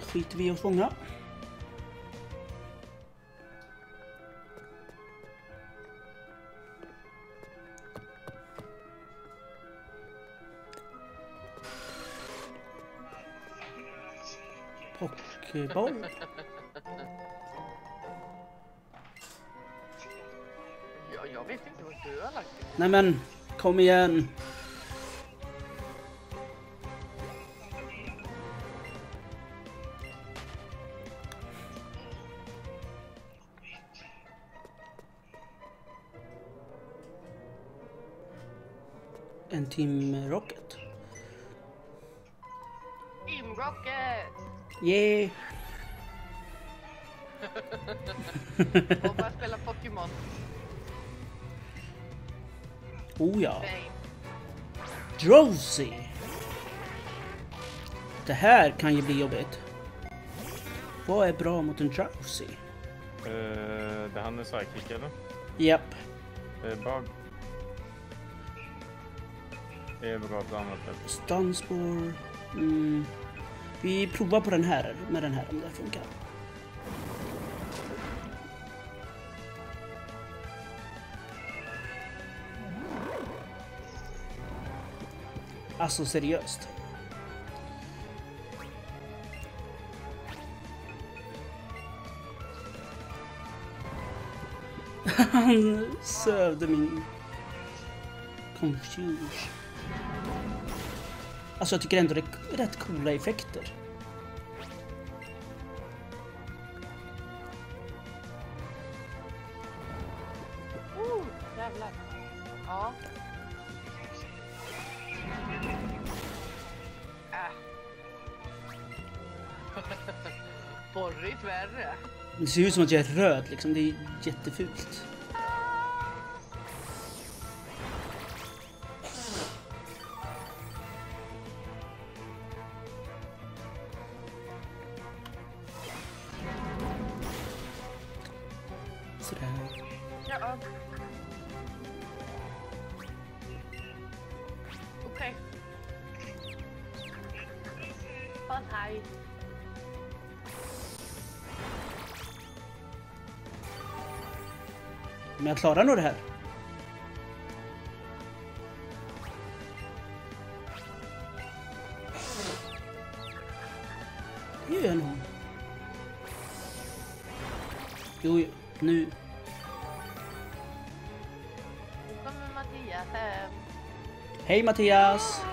Skiter vi i att fånga. Pokéboll. Nej men, kom igen. En Team Rocket. Team Rocket! Yeah! Bara spela Pokémon. Oh ja. Drowsy! Det här kan ju bli jobbigt. Vad är bra mot en Drowsy? Eh, det han är psychic eller? Japp. Eh, bug. Det är bra blandat. Stunspore. Mm. Vi provar på den här med den här om det funkar. Alltså seriöst. Han sövde min confuse. Alltså jag tycker ändå det är rätt coola effekter. Ser ut som att jag är röd liksom, det är jättefult. Klarar nog det här. Det gör nog. Jo, jo, nu. Nu kommer Mattias hem. Hej Mattias!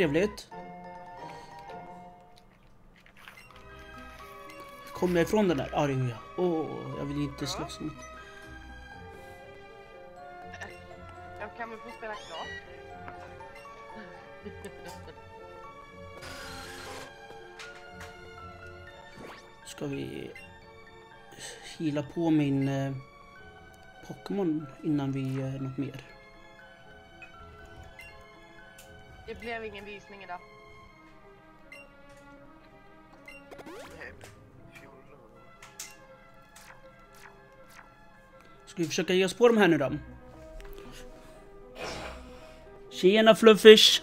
Trevligt. Kommer jag ifrån den där? Ja, det gör jag. Åh, jag vill inte slåss mot... Jag kan väl få spela klart? Ska vi hila på min eh, Pokémon innan vi gör något mer? Blev ingen visning idag. Ska vi försöka ge oss på de här nu då? Tjena Fluffish!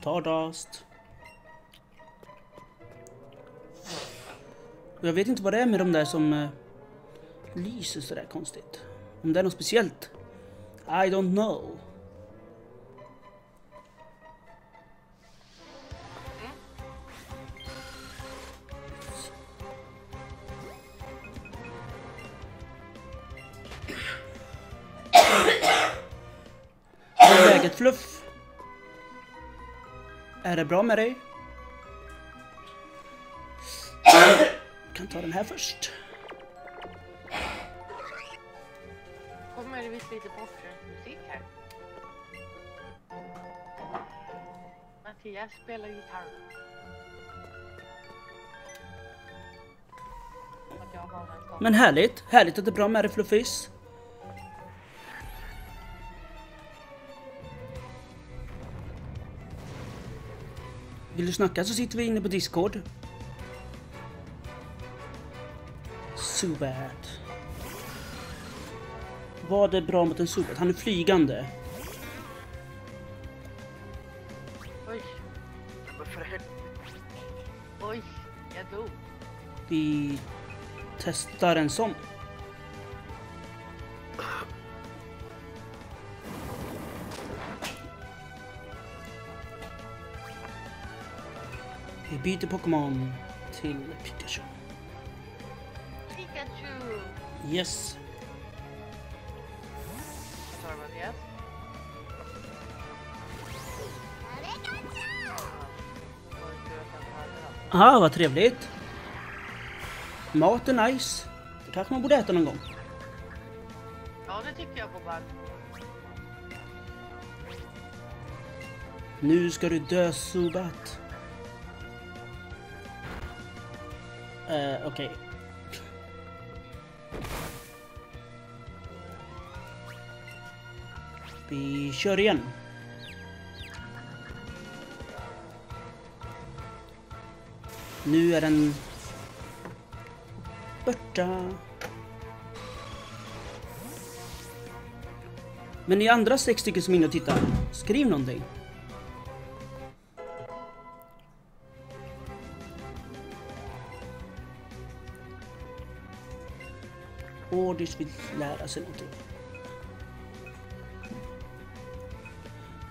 Stardust. Och Jag vet inte vad det är med de där som eh, lyser sådär konstigt. Om det är något speciellt. I don't know. Är det bra med dig? Jag kan ta den här först. Kommer det visst lite bakgrundsmusik här. Mattias spelar gitarr. Men härligt, härligt att det är bra med dig Fluffis. Vill du snacka så sitter vi inne på Discord. Subat. Vad är bra mot en Subat? Han är flygande. Oj, Men för helvete. oj, jag dog. Vi testar en sån. Byter Pokémon till Pikachu. Pikachu! Yes. Hörde dem? Aha, vad trevligt. Mat är nice. Det kanske man borde äta någon gång. Ja, det tycker jag Bobban. Nu ska du dö Subat. Uh, okej. Vi kör igen. Nu är den borta. Men ni andra sex stycken som är inne och tittar, skriv någonting. Ordis vill lära sig någonting.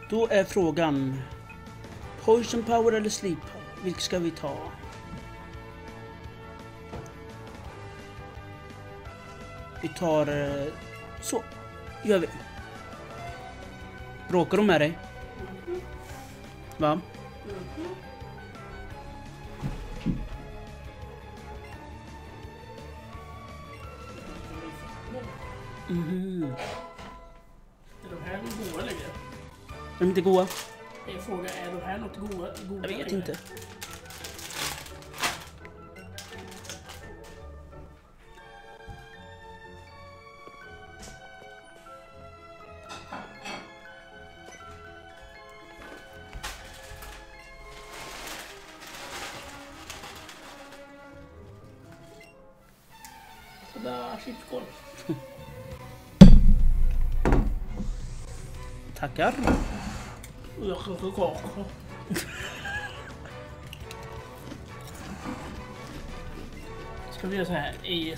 Då är frågan Poison power eller sleep power? Vilket ska vi ta? Vi tar eh, så. Gör vi. Bråkar de med dig? Va? Goa? Jag frågar, är de här något goda? goda Jag vet inte.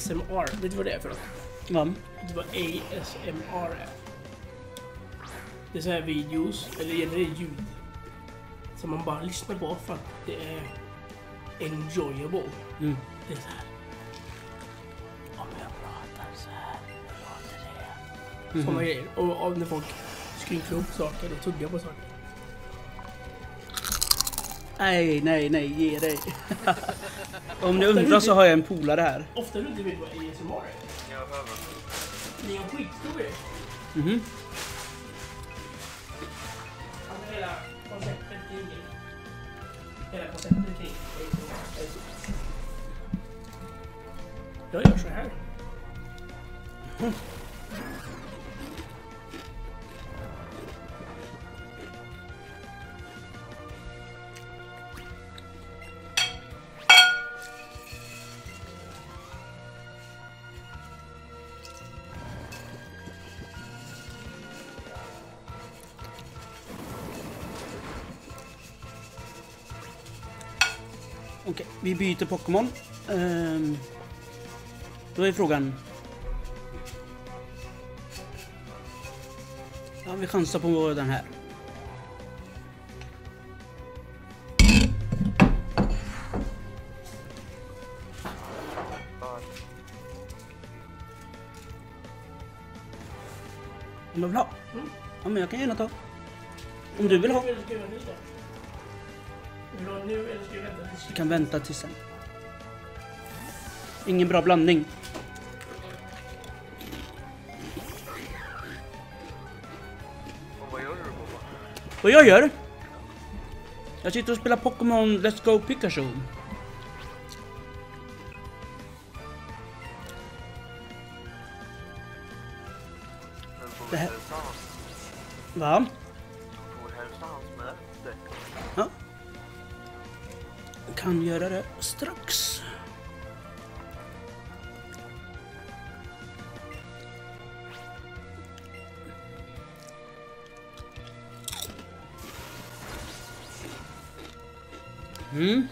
ASMR? Vet du vad det är för något? Va? Vet du vad ASMR är? Det är så här videos, eller egentligen ljud. Som man bara lyssnar på för att det är enjoyable. Mm. Det är så här. Om jag pratar så här, låter det? Mhm. Såna grejer. Och, och när folk skrynklar upp saker och tuggar på saker. Nej, nej, nej, ge dig. Om ni undrar så har jag en polare här. Ofta du inte vet vad ASMR är. Jag Det är en skitstor. Mhm. Vi byter Pokémon. Ehm, då är frågan... Ja, vi chansar på den här. Om du vill ha? Ja, men jag kan gärna ta. Om du vill ha. Vill du ha nu eller ska jag vänta tills Vi kan vänta till sen. Ingen bra blandning. Och vad gör du? Vad jag gör? Jag sitter och spelar Pokémon Let's Go Pikachu. Det vi här-? Va? Kan göra det strax. Mm.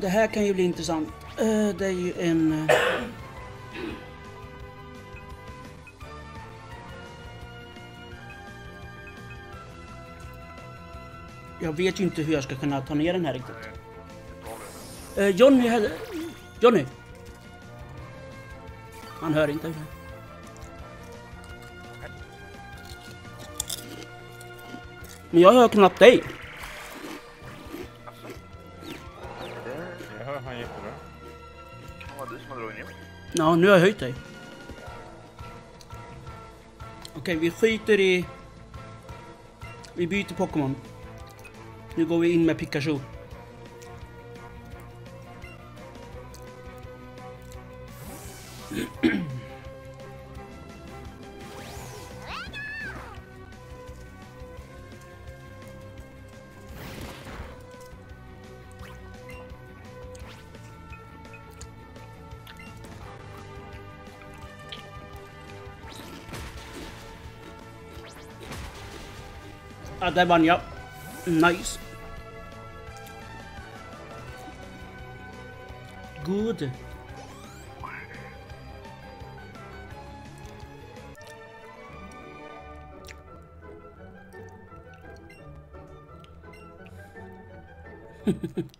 Det här kan ju bli intressant. Det är ju en... Jag vet ju inte hur jag ska kunna ta ner den här riktigt. Nej, Johnny hade... Johnny! Han hör inte. Men jag hör knappt dig. Ja, nu har jag höjt dig. Okej, vi skiter i... Vi byter Pokémon. Nu går vi in med Pikachu. Ja, där vann jag. Nice. Good.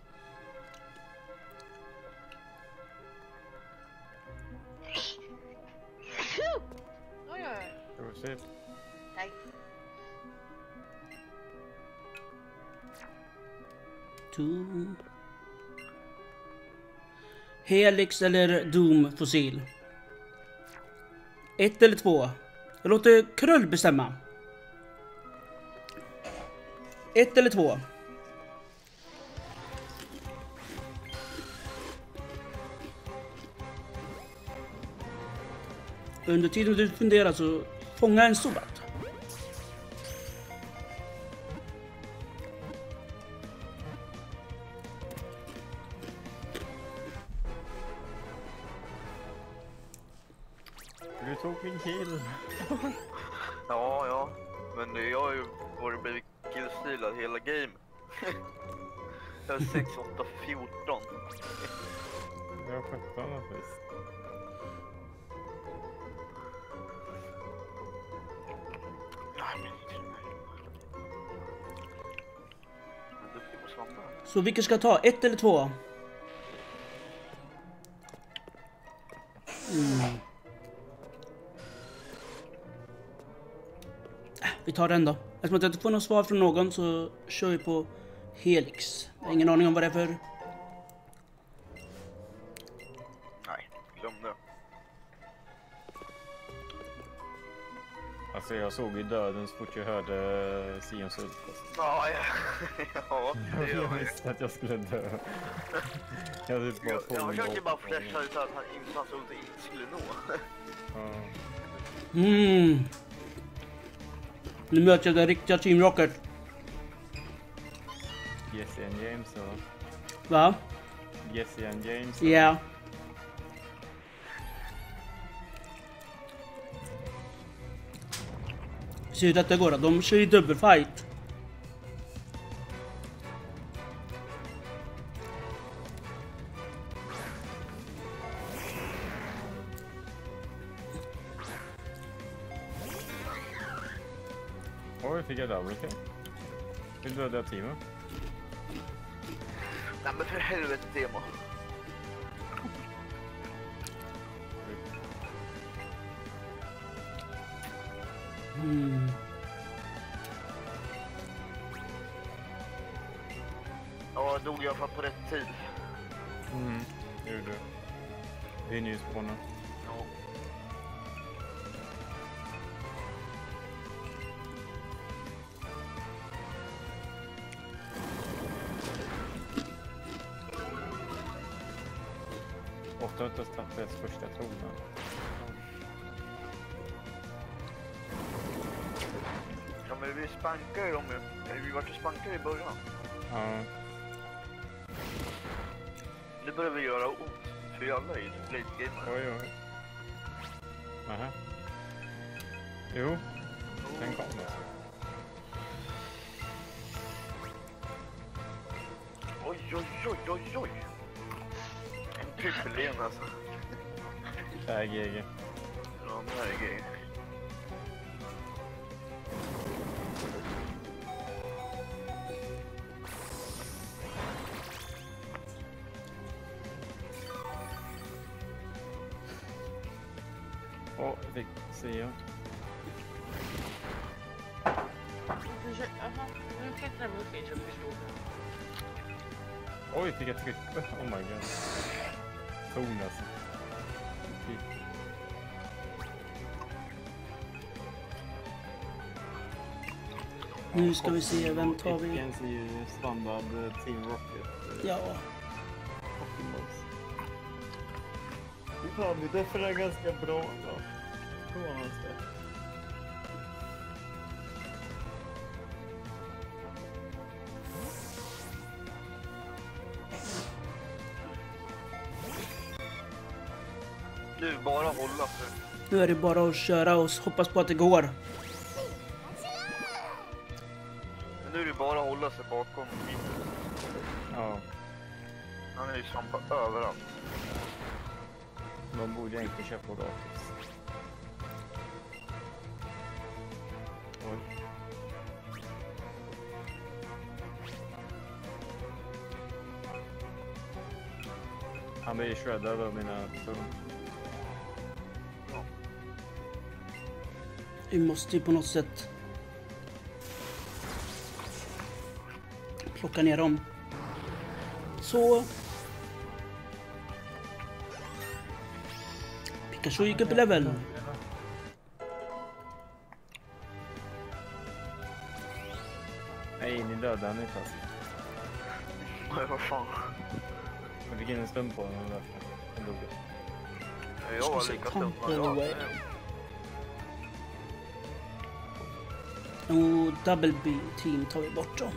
Helix eller Doom fossil? Ett eller två? Jag låter Krull bestämma. Ett eller två? Under tiden du funderar så fånga en Sobat. Duktig på. Så vilken ska jag ta? Ett eller två? Mm. Äh, Vi tar den då. Eftersom jag inte får något svar från någon så kör vi på Helix. Jag har ingen aning om vad det är för... jag såg ju döden så fort jag hörde Sions ult. Ja, ja. ja det gör Jag visste att jag skulle dö. Jag hade bara Jag, jag mig försöker bara flasha ut att han inte hans ult inte skulle nå. Mm. Nu möter jag den riktiga Team Rocket. Jesse and James och... Va? Jesse and James. Ja. Se hur detta går då. De kör ju dubbelfight. Oj, fick jag double kill. Vill du döda Timo? Nej men för helvete Temo. Mm. Dog jag på rätt tid. Mm, det gjorde du. Vi är spåna. Ja. Ofta inte deras första tronen. ja men vi spankar ju dem ju. Vi vart ju spankade i början. Ja. Börjar vi göra ont. För alla är gamer. Oj, oj. Nähä. Jo, den kom alltså. Oj, oj, oj, oj, oj. En trippel-en alltså. Det är GG. Jag Sia. Försök- Jaha, nu klättrar jag upp i så jag förstår. Oj, jag trippel? Oh my god. Ton alltså. Nu ska vi se, vem tar vi? Pickens är ju standard eh, Team Rocket. eh, Ja. Optimals. Fan, det därför är ganska bra då. Från hans sätt. Nu bara hålla. Nu är det bara att köra och hoppas på att det går. Måste ju på något sätt plocka ner dem. Så. Pikachu gick upp i level. Nej, ni dödade han inte alltså. Nej, vad fan. Jag fick in en stund på honom därför. Han dog. Jag var lika Pump Och double B team tar vi bort dem.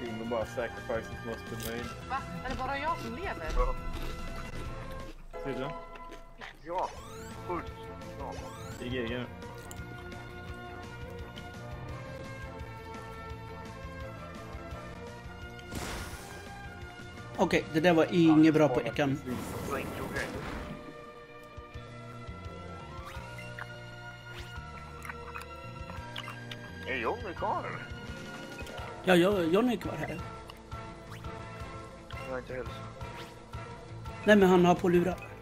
Timo bara sacrifices must be made. Va? Är det bara jag som lever? Ja. Tydligen. Ja, fullt. Ja. I GG nu. Okej, det där var inget bra på Ekan. Kvar? Ja, jag, Johnny är kvar här. Jag har inte hälsat. Nej, men han har på lurar.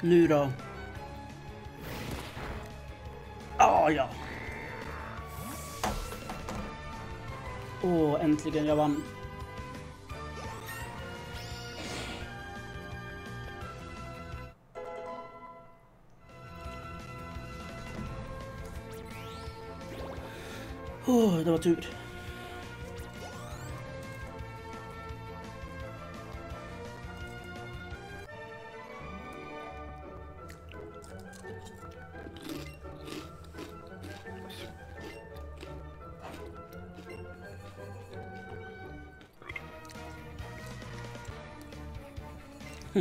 Nu då? Ah, ja. Åh, oh, äntligen jag vann. Åh, oh, det var tur.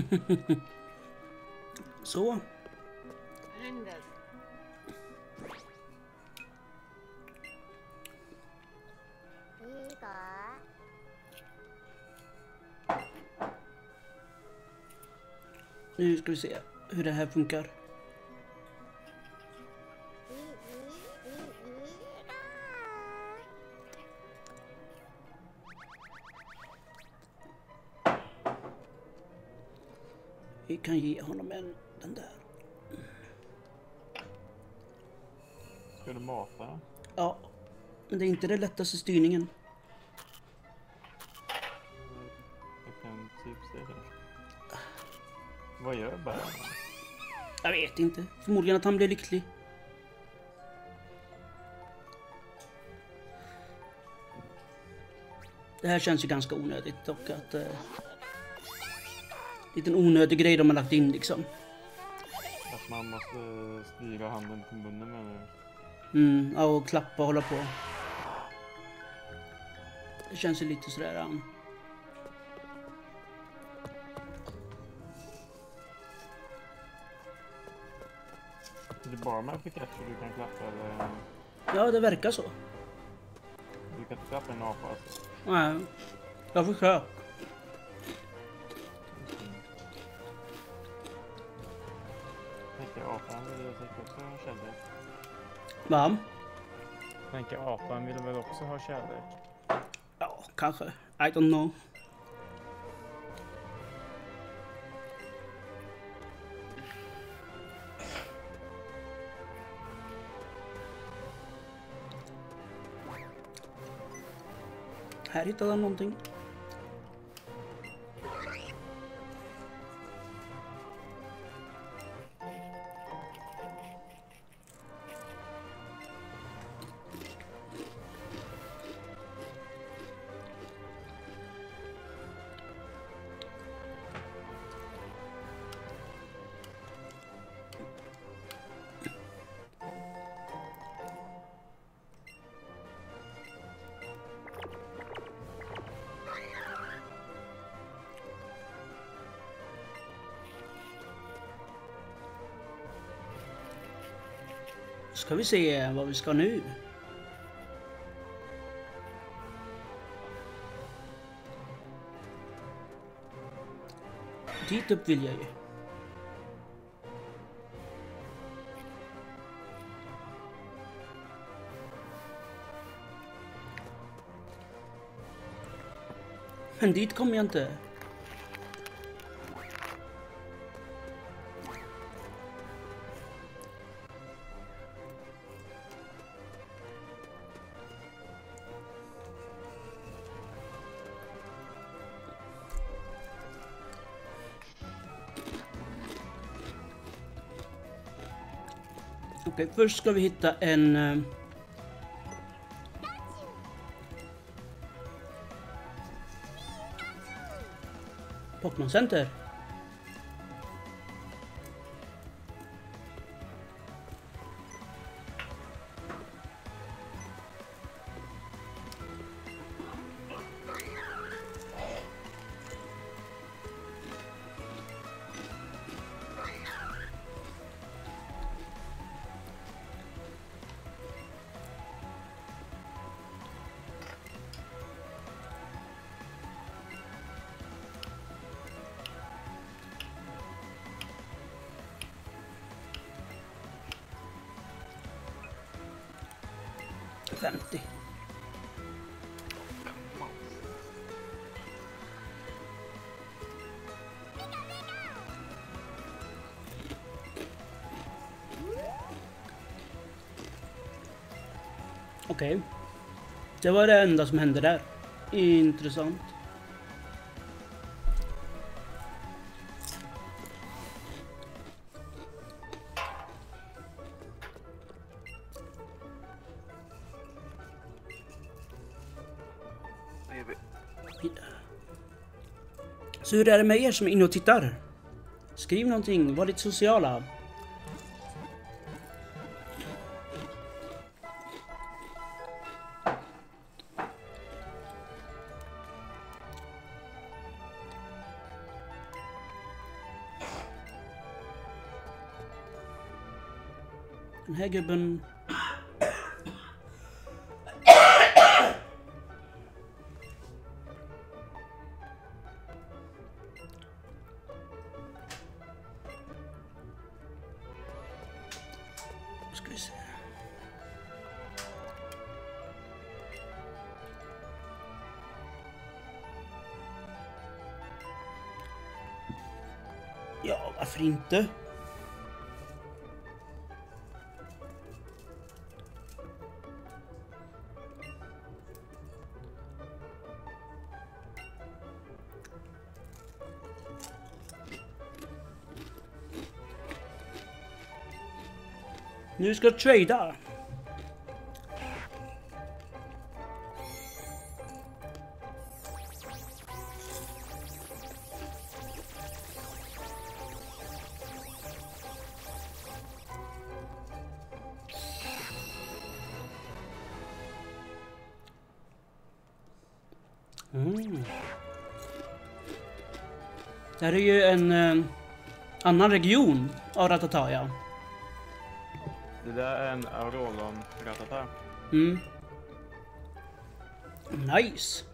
Så. Nu ska vi se hur det här funkar. Vi kan ge honom en, den där. Ska du mata? Ja, men det är inte den lättaste styrningen. Jag kan typ se det. Vad gör bären? Jag vet inte. Förmodligen att han blir lycklig. Det här känns ju ganska onödigt dock att... Eh, liten onödig grej de har lagt in liksom. Att man måste styra handen till munnen menar du? Mm, ja, och klappa och hålla på. Det känns ju lite sådär... Um, Är det bara med Pikachu du kan klappa eller? ja, det verkar så. Du kan inte klappa en apa alltså? Nej, jag försöker. Säkert också ha kärlek. Va? Tänker apan vill väl också ha kärlek? Ja, kanske. I don't know. Här hittade han någonting. Vi se vad vi ska nu. Dit upp vill jag ju. Men dit kommer jag inte. Okej, först ska vi hitta en... eh, Pokémon Center. Det var det enda som hände där. Intressant. Så hur är det med er som är inne och tittar? Skriv någonting, var lite sociala. Gubben... Ska vi se. Ja, varför inte? Nu ska jag trada. Mm. Det här är ju en eh, annan region av Ratataya. Det där är en Aurolon Ratata. Mm. Nice.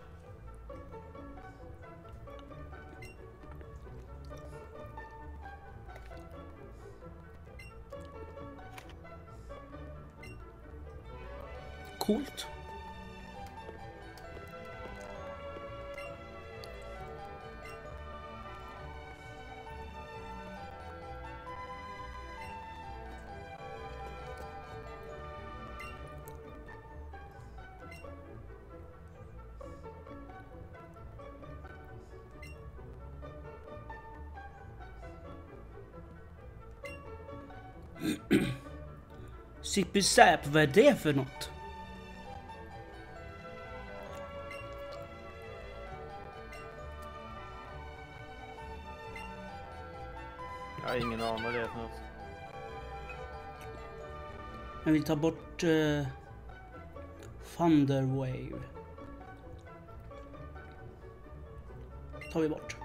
Coolt. Zippy-zap, vad är det för något? Jag har ingen aning vad det är för något. Jag vill ta bort uh, Thunderwave. tar vi bort.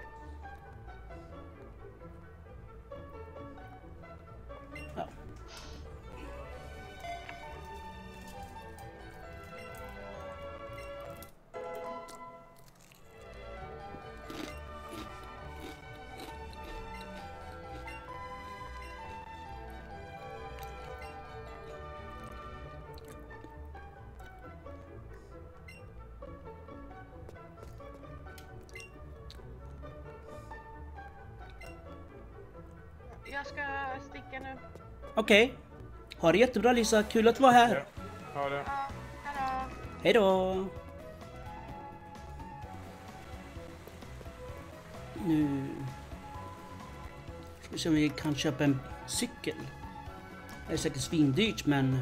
Okej. Ha det jättebra Lisa, kul att vara här. Ja, ha det. Hej då! Nu... Ska vi se om vi kan köpa en cykel. Det är säkert svindyrt men...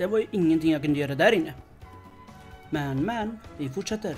Det var ju ingenting jag kunde göra där inne. Men, men, vi fortsätter.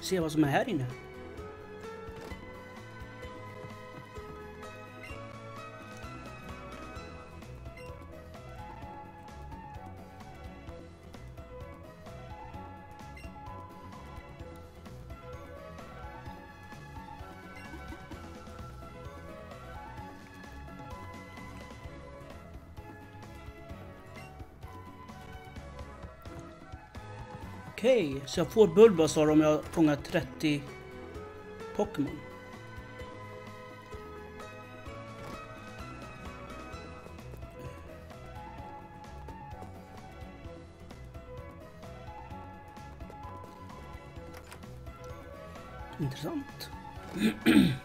Ska vi se Okej, okay, så jag får Bulbasaur om jag fångar 30 Pokémon. Intressant.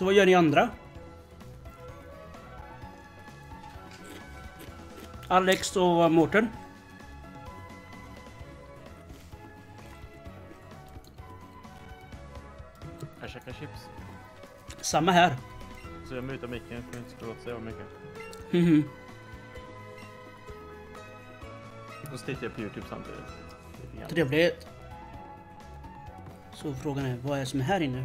Så vad gör ni andra? Alex och Mårten? Jag käkar chips. Samma här. Så jag mutar micken för att inte låta jävla mycket. Mhm. Och så tittar jag på Youtube samtidigt. Trevligt. Så frågan är, vad är det som är här inne?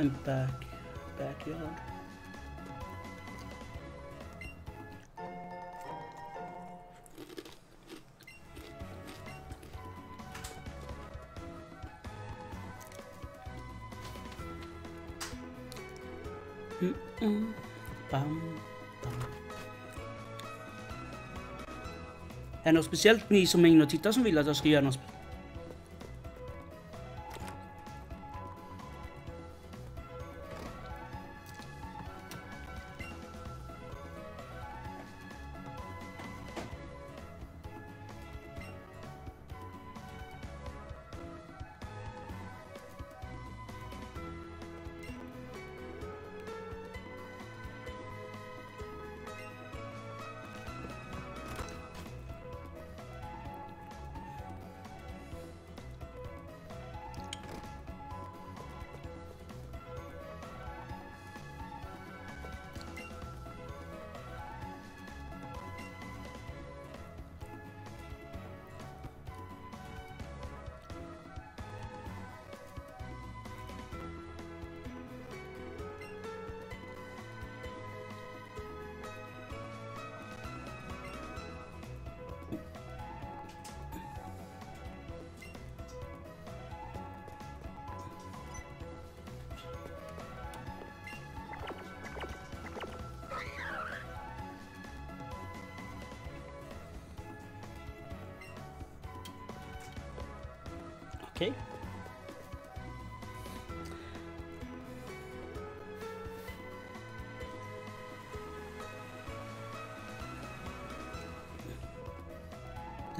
And back, backyard. Mm, mm. Bam, bam. Är det något speciellt ni som är inne och tittar som vill att jag ska göra något?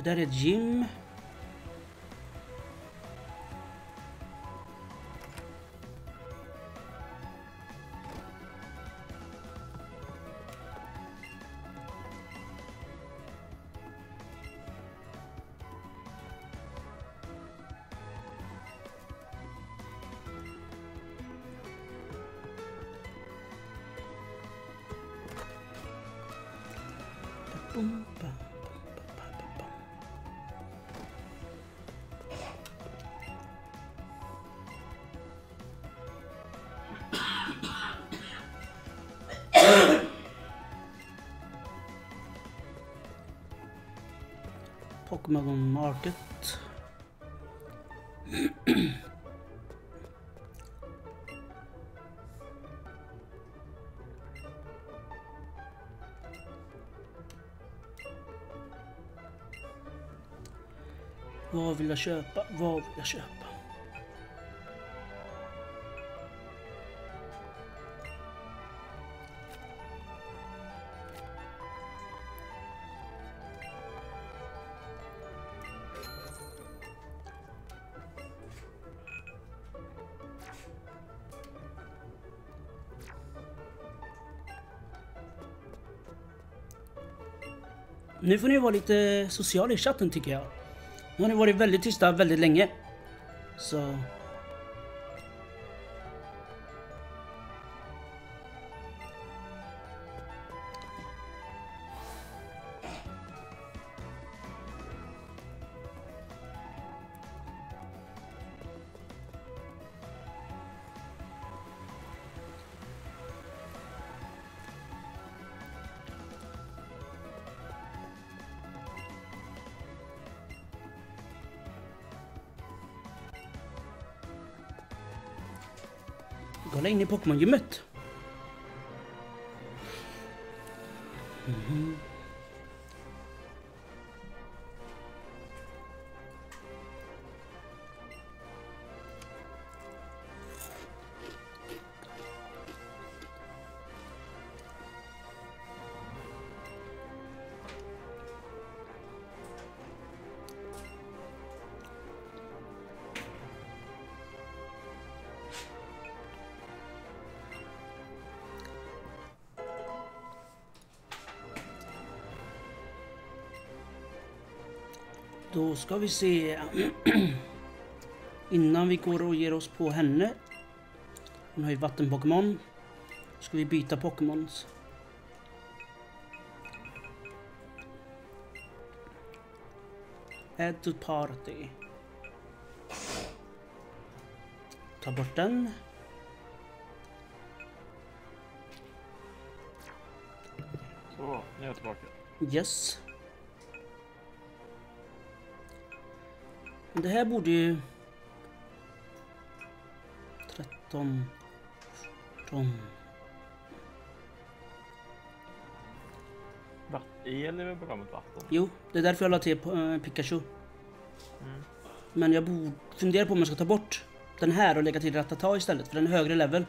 Det där Market. Vad vill jag köpa? Vad vill jag köpa? Nu får ni vara lite sociala i chatten tycker jag. Nu har ni varit väldigt tysta väldigt länge. Så... inne in i Pokémon-gymmet. Då ska vi se. Innan vi går och ger oss på henne. Hon har ju vatten-Pokémon. Ska vi byta Pokémons. Add to party. Ta bort den. Så, nu är jag tillbaka. Yes. Det här borde ju... 13... 14... Va? El är väl bra mot vatten? Jo, det är därför jag la till på, eh, Pikachu. Mm. Men jag borde fundera på om jag ska ta bort den här och lägga till Ratata istället, för den är högre level.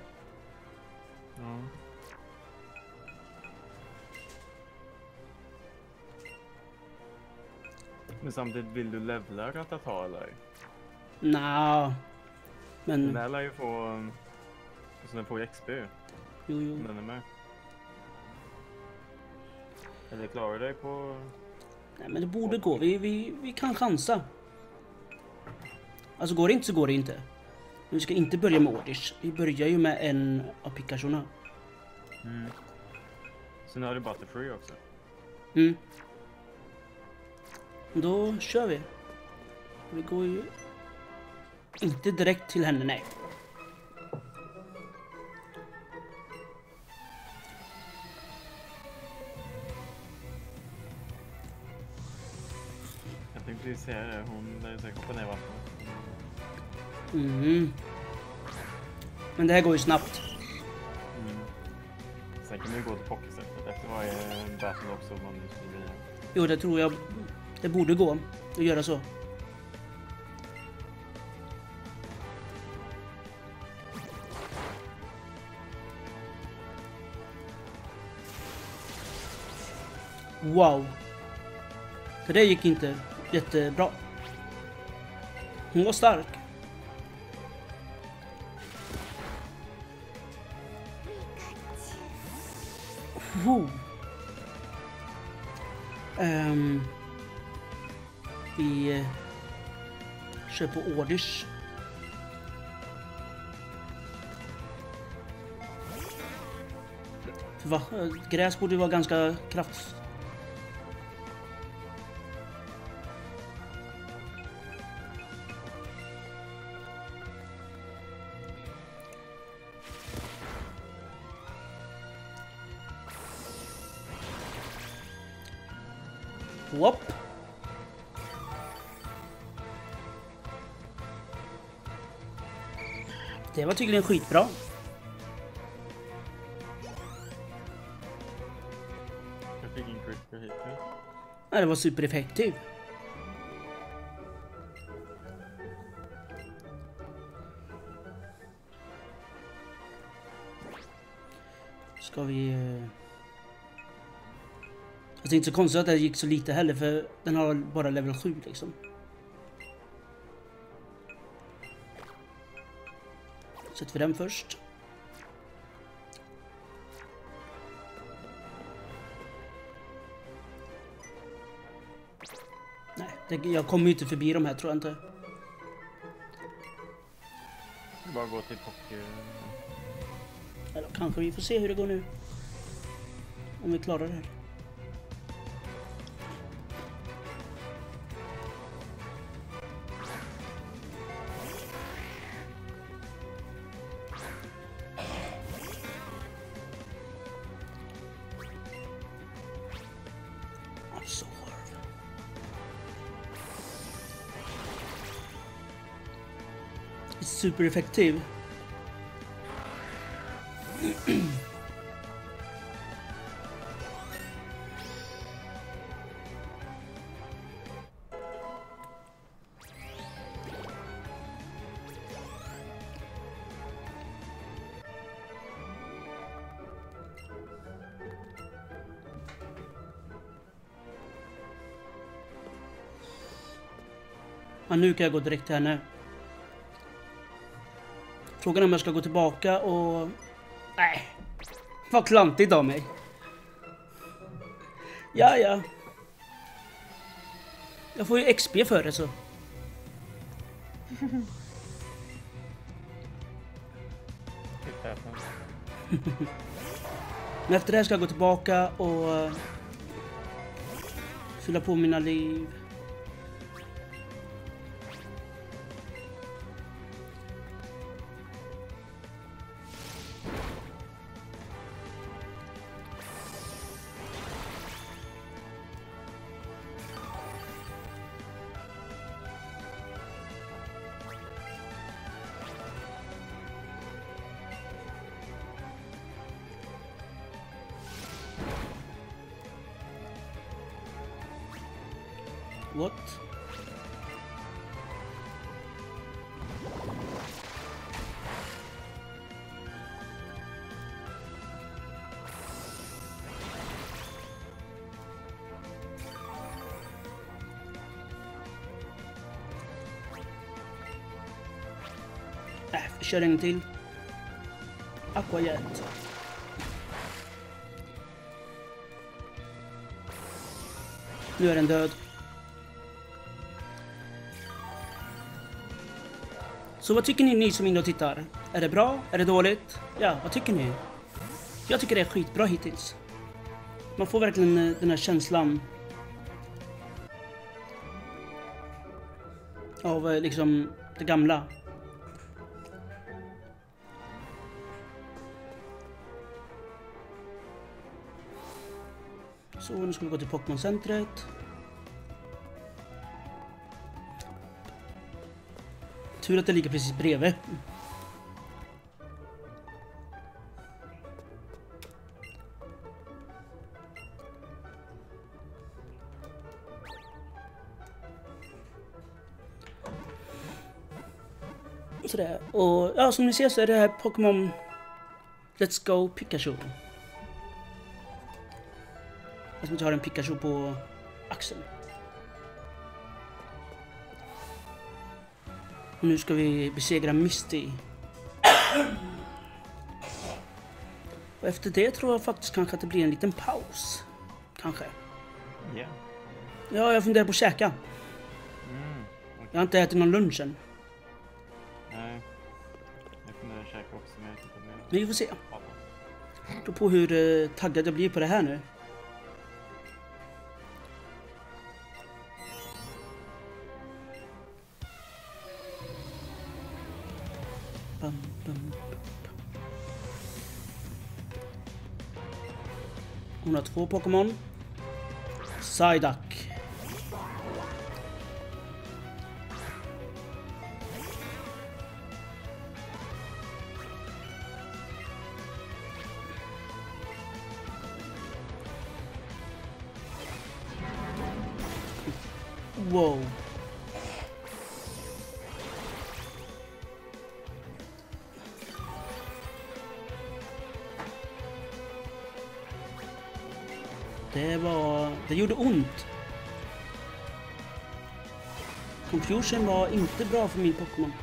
Men samtidigt, vill du levla Ratata eller? Nja... Den Men... där lär ju få... Alltså den får ju XP ju, Jo, jo. den är med. Eller klarar du dig på... Nej, men det borde gå. Vi, vi, vi kan chansa. Alltså går det inte så går det inte. Men vi ska inte börja med Ordish. Vi börjar ju med en av Pikachuna. Mm. Sen har du Butterfree också. Mm. Då kör vi. Vi går ju inte direkt till henne, nej. Jag tänkte precis säga det, hon lär ju säkert hoppa ner i vattnet. Mm. Men det här går ju snabbt. Mm. Sen kan man ju gå till pokésättet efter varje battle också om man skulle vilja. Jo, det tror jag. Det borde gå att göra så. Wow. Det där gick inte jättebra. Hon var stark. Wow. Ehm, vi eh, kör på orders. För va, gräs borde vara ganska kraft... tydligen skitbra. Jag fick ingen critical hit nu. Det var supereffektiv. Ska vi... eh, Alltså det är inte så konstigt att det gick så lite heller för den har bara level 7 liksom. Sätter vi den först. Nej, jag kommer ju inte förbi de här tror jag inte. Det är bara att gå till poker... Eller kanske vi får se hur det går nu. Om vi klarar det här. Supereffektiv. Ja, nu kan jag gå direkt till henne. Frågan är om jag ska gå tillbaka och... Nej. Vad klantigt av mig. Ja, ja. Jag får ju XP för det så. Men efter det här ska jag gå tillbaka och... Fylla på mina liv. Äh, vi kör en till. Aquajet. Nu är den död. Så vad tycker ni, ni som är inne och tittar? Är det bra? Är det dåligt? Ja, vad tycker ni? Jag tycker det är skitbra hittills. Man får verkligen eh, den här känslan av eh, liksom det gamla. Så nu ska vi gå till Pokémon-centret. Tur att det ligger precis bredvid. Sådär. Och ja, som ni ser så är det här Pokémon Let's Go Pikachu. Jag som inte har en Pikachu på axeln. Och nu ska vi besegra Misty. Och efter det tror jag faktiskt kanske att det blir en liten paus. Kanske. Ja. Ja, jag funderar på att käka. Mm. Jag har inte ätit någon lunch än. Nej. Jag funderar käka också men jag vet inte om jag... Vi får se. Det beror på hur eh, taggad jag blir på det här nu. Har två Pokémon. Psyduck. Evolution var inte bra för min Pokémon.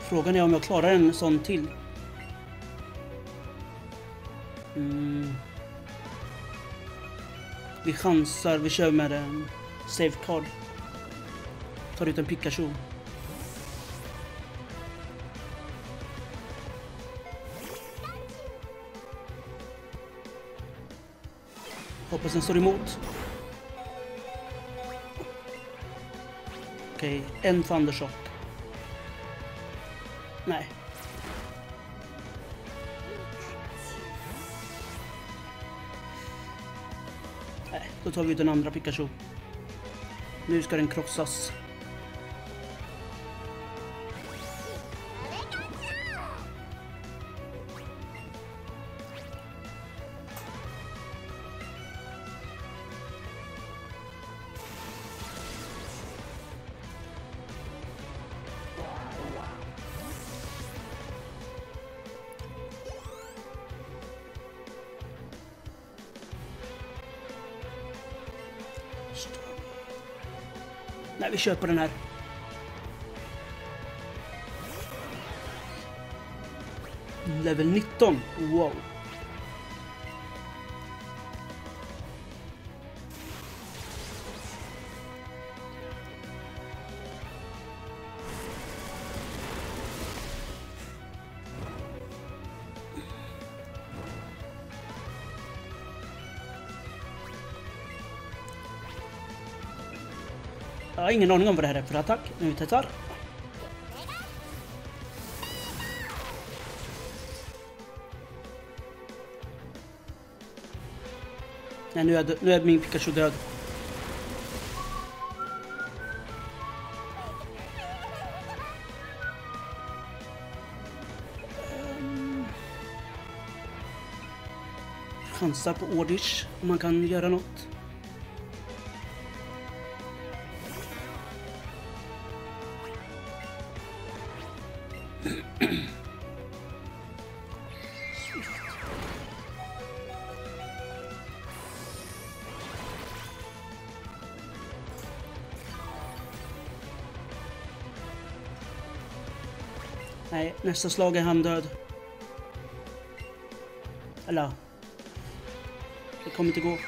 Frågan är om jag klarar en sån till. Mm. Vi chansar, vi kör med en safe card. Tar ut en Pikachu. Hoppas den står emot. Okej, en Thundershock. Nej. Nej, då tar vi ut den andra Pikachu. Nu ska den krossas. Vi kör på den här. Level 19. Wow. Har ingen aning om vad det här är för attack. Nu vi testar. Nej, nu är, nu är min Pikachu död. Chansar på Ordish om man kan göra något. Nästa slag är han död. Eller... Det kommer inte gå.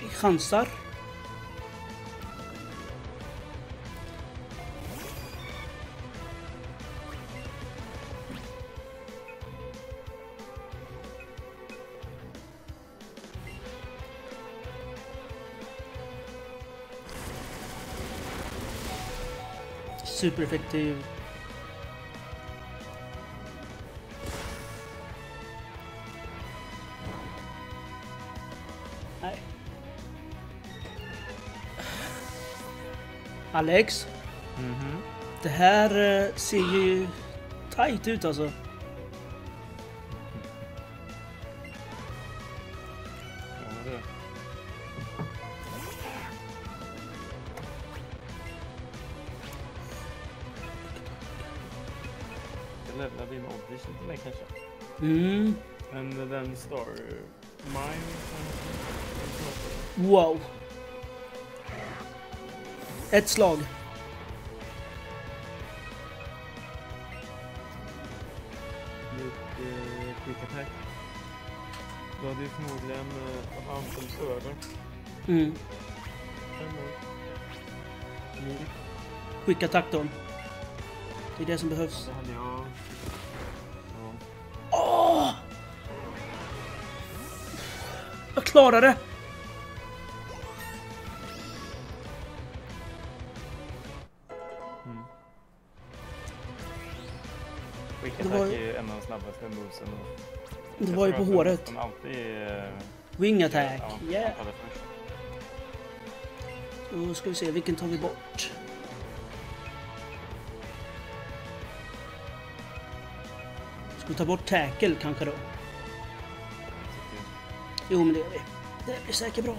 Vi chansar. Supereffektiv. Alex, Mhm. det här eh, ser ju tight ut alltså. Levlade in Oddish lite mer kanske. Mm, Men den Star Mine kanske? wow. Ett slag. Mot eh, hade ju förmodligen eh, Hampus över. Mm. Mm. Quick attack då. Det är det som behövs. Ja, det hade jag. Ja. Åh! Jag klarade det! Det Jag var ju på håret. Alltid... Wing attack. ja, Yeah. Då ska vi se, vilken tar vi bort? Ska vi ta bort tackle kanske då? Jo, men det gör vi. Det blir säkert bra.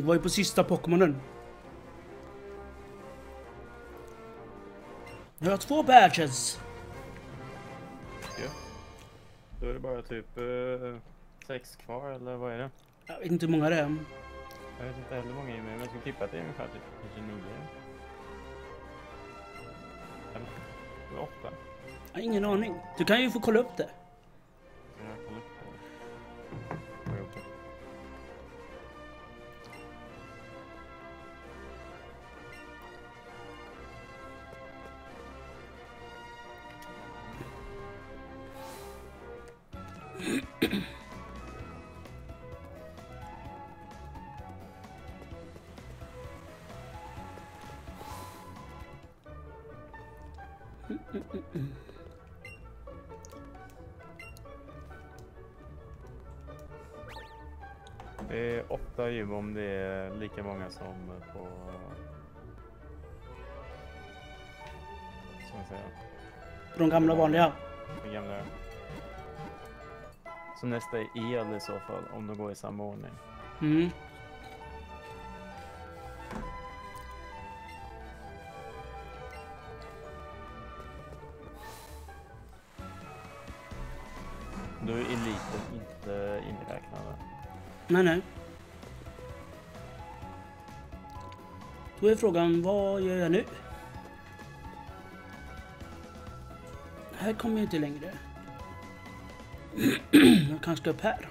Det var ju på sista Pokémonen. Jag har två badges. Då är det bara typ eh, sex kvar eller vad är det? Jag vet inte hur många det är. Jag vet inte heller hur många i mig men jag skulle tippa att det är ungefär typ kanske nio. Eller eller åtta. Jag har ingen aning. Du kan ju få kolla upp det. De gamla vanliga. Den gamla. Så nästa är el i så fall, om de går i samma ordning. Mm. Då är eliten inte inräknade. Nej, nej. Då är frågan, vad gör jag nu? Här kommer jag inte längre. jag kanske ska upp här.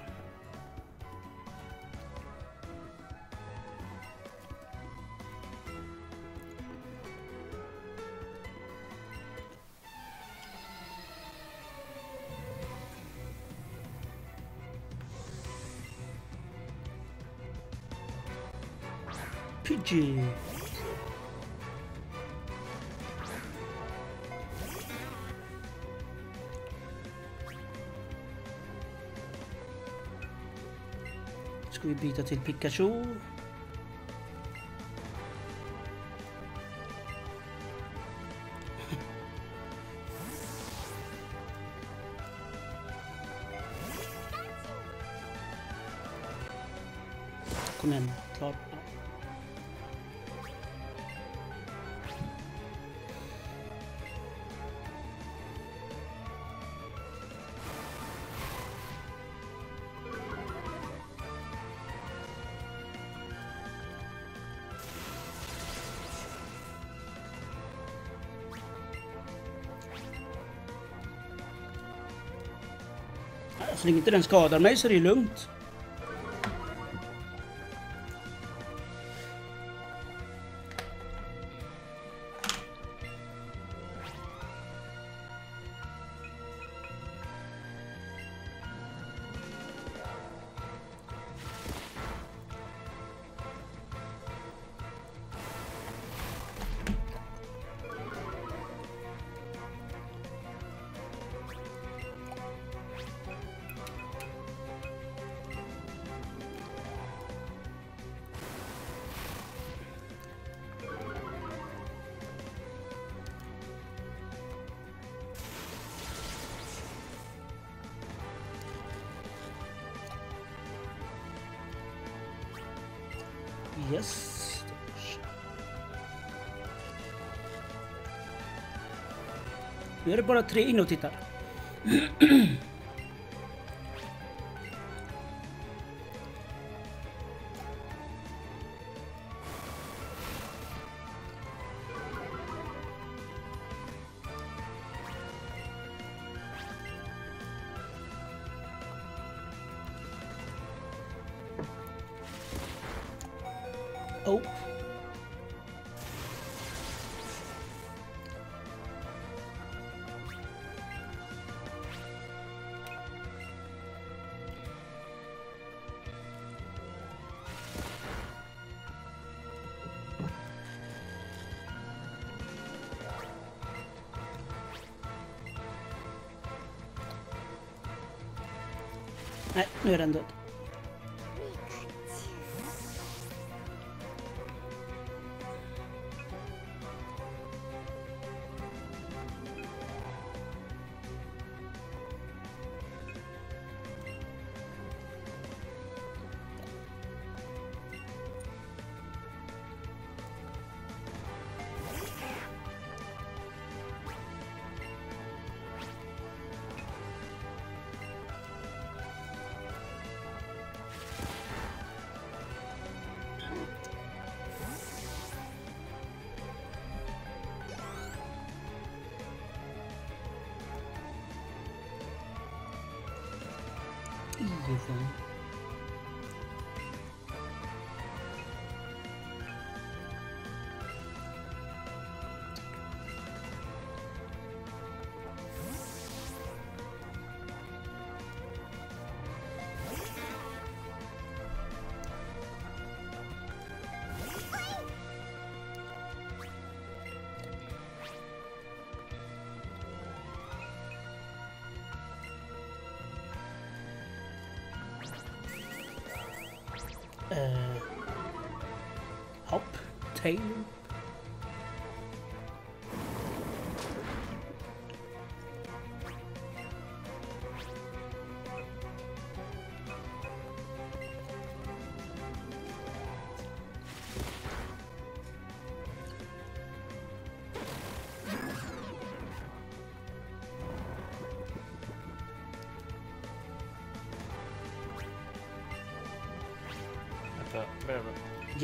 Pidgey. Vi byta till Pikachu? Inte den skadar mig så är det lugnt. Är det bara tre in och tittar. Nej,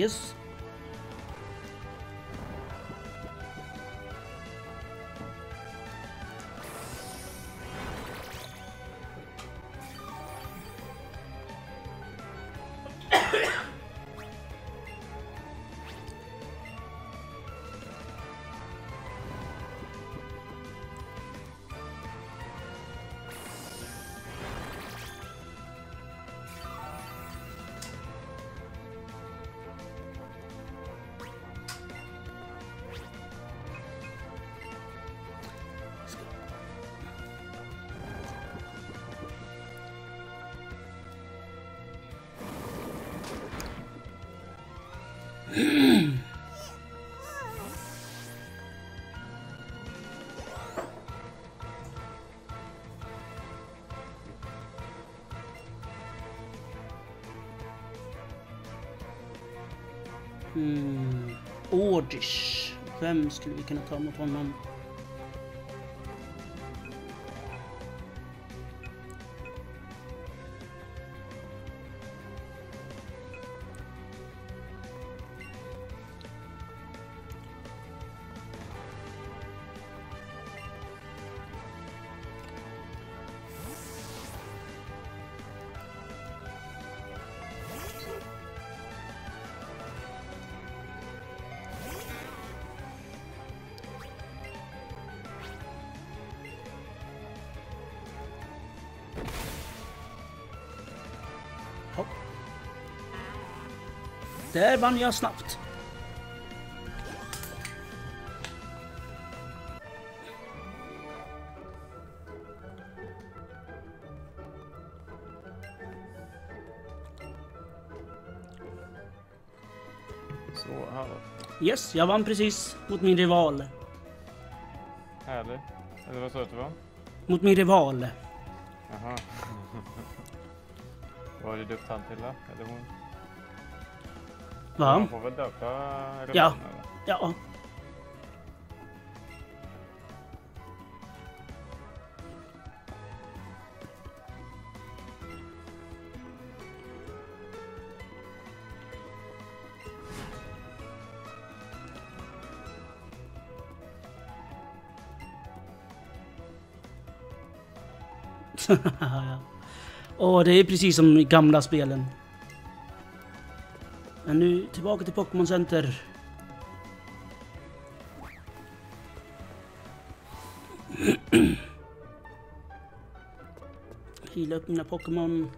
Yes. Hmm. Ordish. Vem skulle vi kunna ta mot honom? Där vann jag snabbt. Så, hallå. Yes, jag vann precis mot min rival. Härligt. Eller vad sa du att det var? Mot min rival. Jaha. Vad har du döpt han till då? Eller hon? Va? Man får väl döpa rebellen, Ja. eller? Ja. Ja. Åh, det är precis som i gamla spelen. Men nu tillbaka till Pokémon Center. Hila upp mina Pokémon.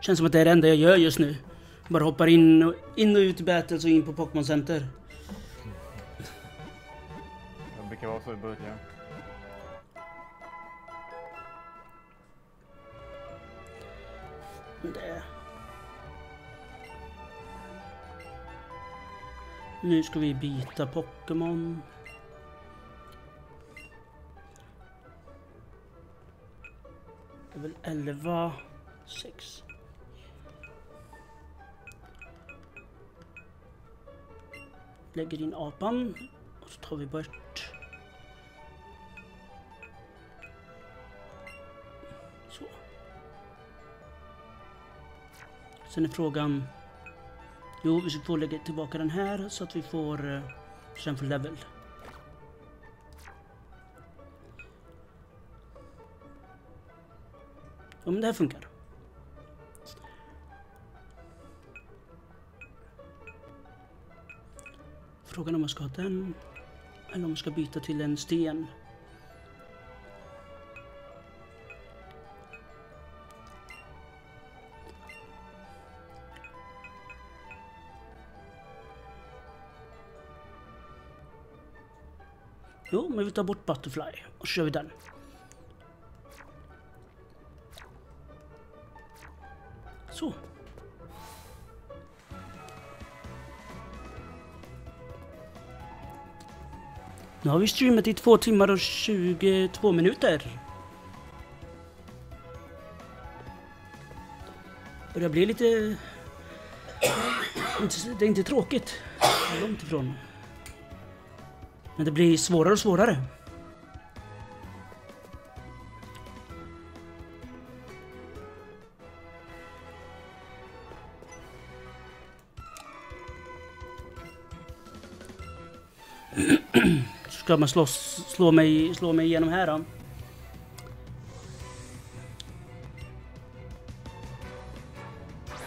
Känns som att det är det enda jag gör just nu. Bara hoppar in och, in och ut i battles och in på Pokémon Center. Det brukar vara så i början. Nu ska vi byta Pokémon. Det är väl 11, 6. Lägger in apan och så tar vi bort. Så. Sen är frågan... Jo, vi får lägga tillbaka den här så att vi får... Eh, uh, sen för level. Ja, men det här funkar. Frågan om man ska ha den eller om man ska byta till en sten. Men vi tar bort Butterfly och så kör vi den. Så. Nu har vi streamat i två timmar och 22 minuter. Börjar bli lite... Det är inte tråkigt. Långt ifrån. Men det blir svårare och svårare. Ska man slå, slå, mig, slå mig igenom här då?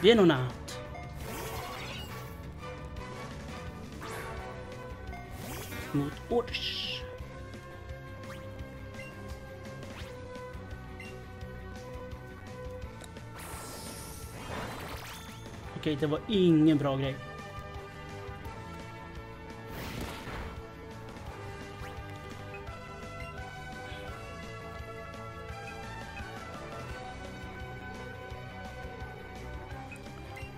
Venonat. Mot Orders. Okej, det var ingen bra grej.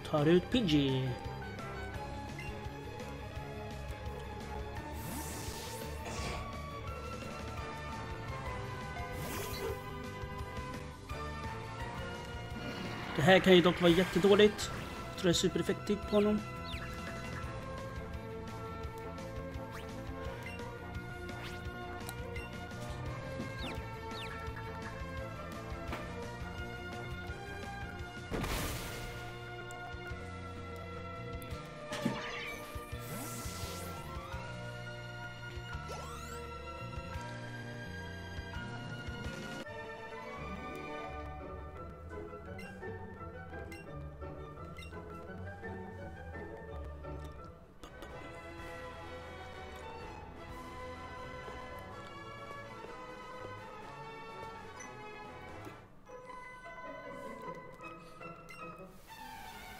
Tar ut Pidgey. Här kan ju dock vara jättedåligt. Jag tror det är supereffektivt på honom.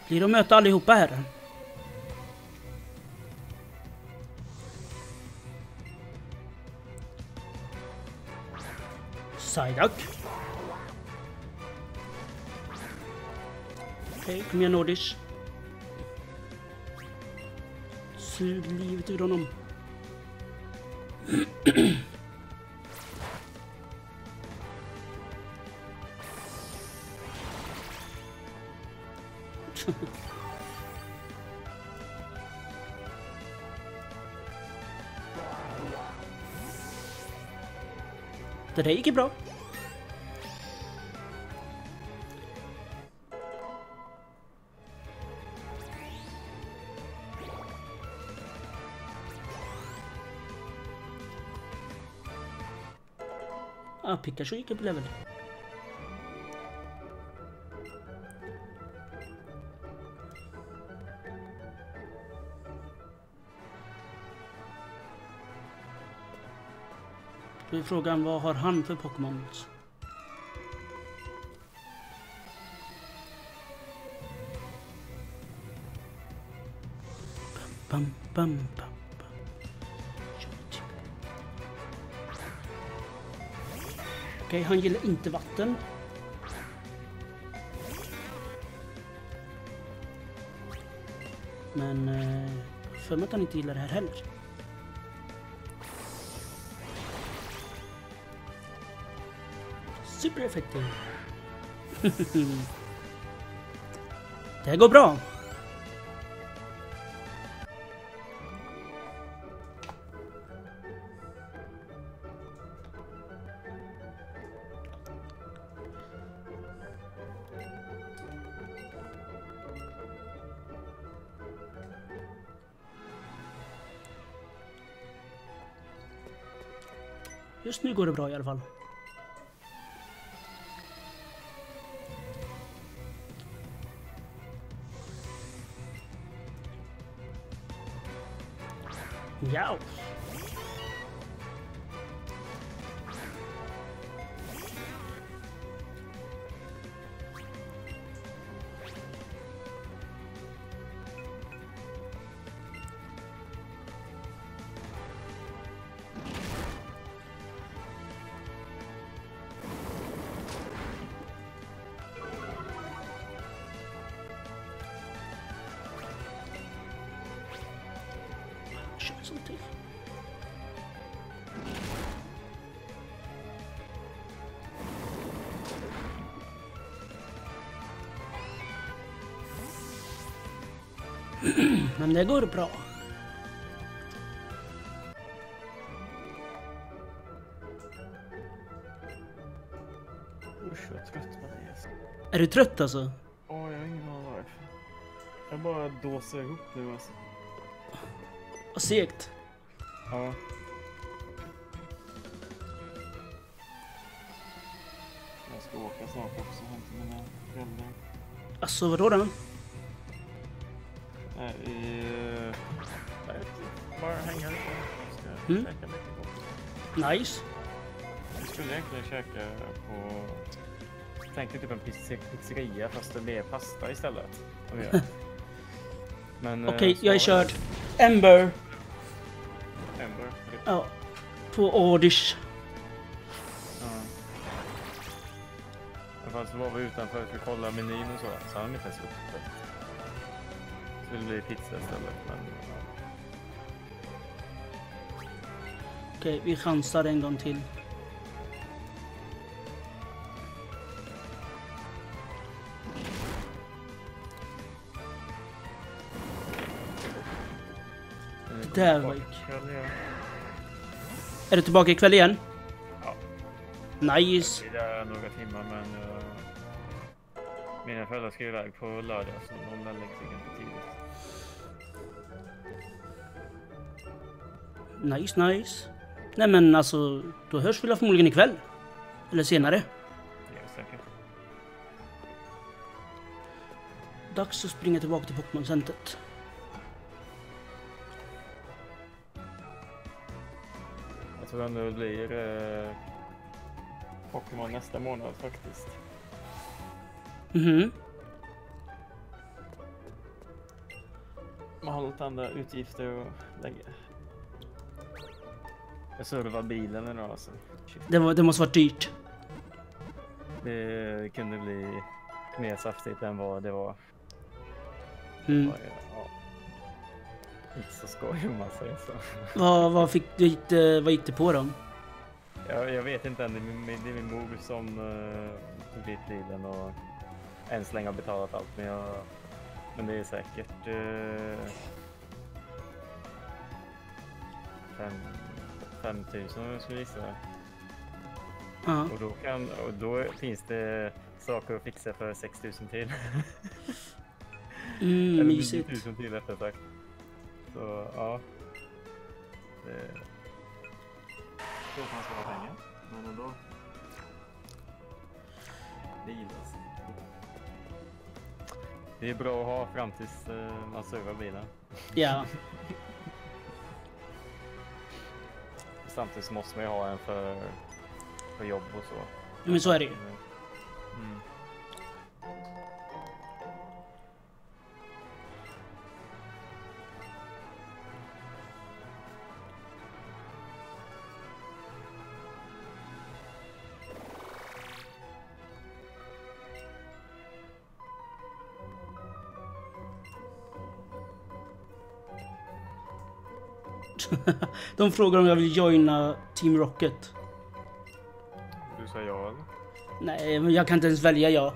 Blir att möta allihopa här? Psyduck. Okej, kom igen Nordish. Sug livet ur honom. Det gick ju bra. Ah, Pikachu gick upp i level. Är frågan, vad har han för Pokémon? Bam, bam, bam, Okej, okay, han gillar inte vatten. Men eh, för mig att han inte gillar det här heller. Supereffektiv. det här går bra. Just nu går det bra i alla fall. Ja. Men det går bra. Usch vad trött man är. Är du trött alltså? Åh, jag har ingen aning varför. Jag bara dåsar ihop nu alltså. Vad segt. Ja. Jag ska åka snart också och hämta mina föräldrar. Alltså vadå då? Mm. käka lite gott. Nice. Vi skulle egentligen käka på... Tänkte typ en pizze- pizzeria fast det blev pasta istället. Eh, Okej, så jag är körd. Ember. Ember. Ja. På Audish. Ja. Men så var vi utanför för att kolla menyn och så. Så han inte ens uppe. Så det blir pizza istället. Men, Okej, vi chansar en gång till. Eh, där var. Är du tillbaka ikväll igen? Ja. Nice. Det är några timmar men jag... Mina föräldrar ska iväg på lördag så de lär lägga sig ganska tidigt. Nice, nice. Nej men alltså, då hörs vi väl förmodligen ikväll. Eller senare. Det är säkert. Dags att springa tillbaka till Pokémon-centret. Jag tror ändå det blir eh, Pokémon nästa månad faktiskt. Mhm. Man har lite andra utgifter att lägga. Jag servade bilen idag alltså. Shit. Det, var, det måste varit dyrt. Det kunde bli mer saftigt än vad det var. Mm. Ja. Inte så skoj om man säger så. Vad, vad, fick, du, gick det, vad gick det på då? Jag, jag vet inte än. Det är min, det är min mor som uh, tog dit bilen och än så länge har betalat allt. Men, jag, men det är säkert uh, fem, 5000 om jag skulle gissa. Ja. Och då, kan, och då finns det saker att fixa för 6000 till. Mm, Eller mysigt. 9000 till rättare sagt. Så ja. Det... Tror att man ska ha pengar. Men ändå. Det gillas. Det är bra att ha fram tills eh, man servar bilen. Ja. samtidigt så måste man ju ha en för, för jobb och så. Ja, men så är det ju. Mm. De frågar om jag vill joina Team Rocket. Du sa ja eller? Nej, men jag kan inte ens välja ja.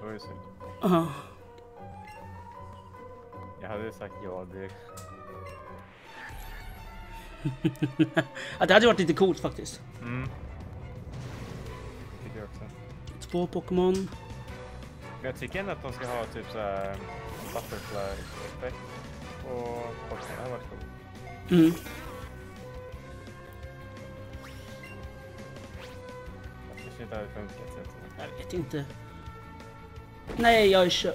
Det var ju synd. Jag hade ju sagt ja direkt. ja, det hade varit lite coolt faktiskt. Mm. Tycker jag också. Två Pokémon. Men jag tycker ändå att de ska ha typ så här butterfly-effekt på Pokémon. Det hade varit coolt. Mm. Kanske inte hade funkat. jag vet inte. Nej, jag är körd.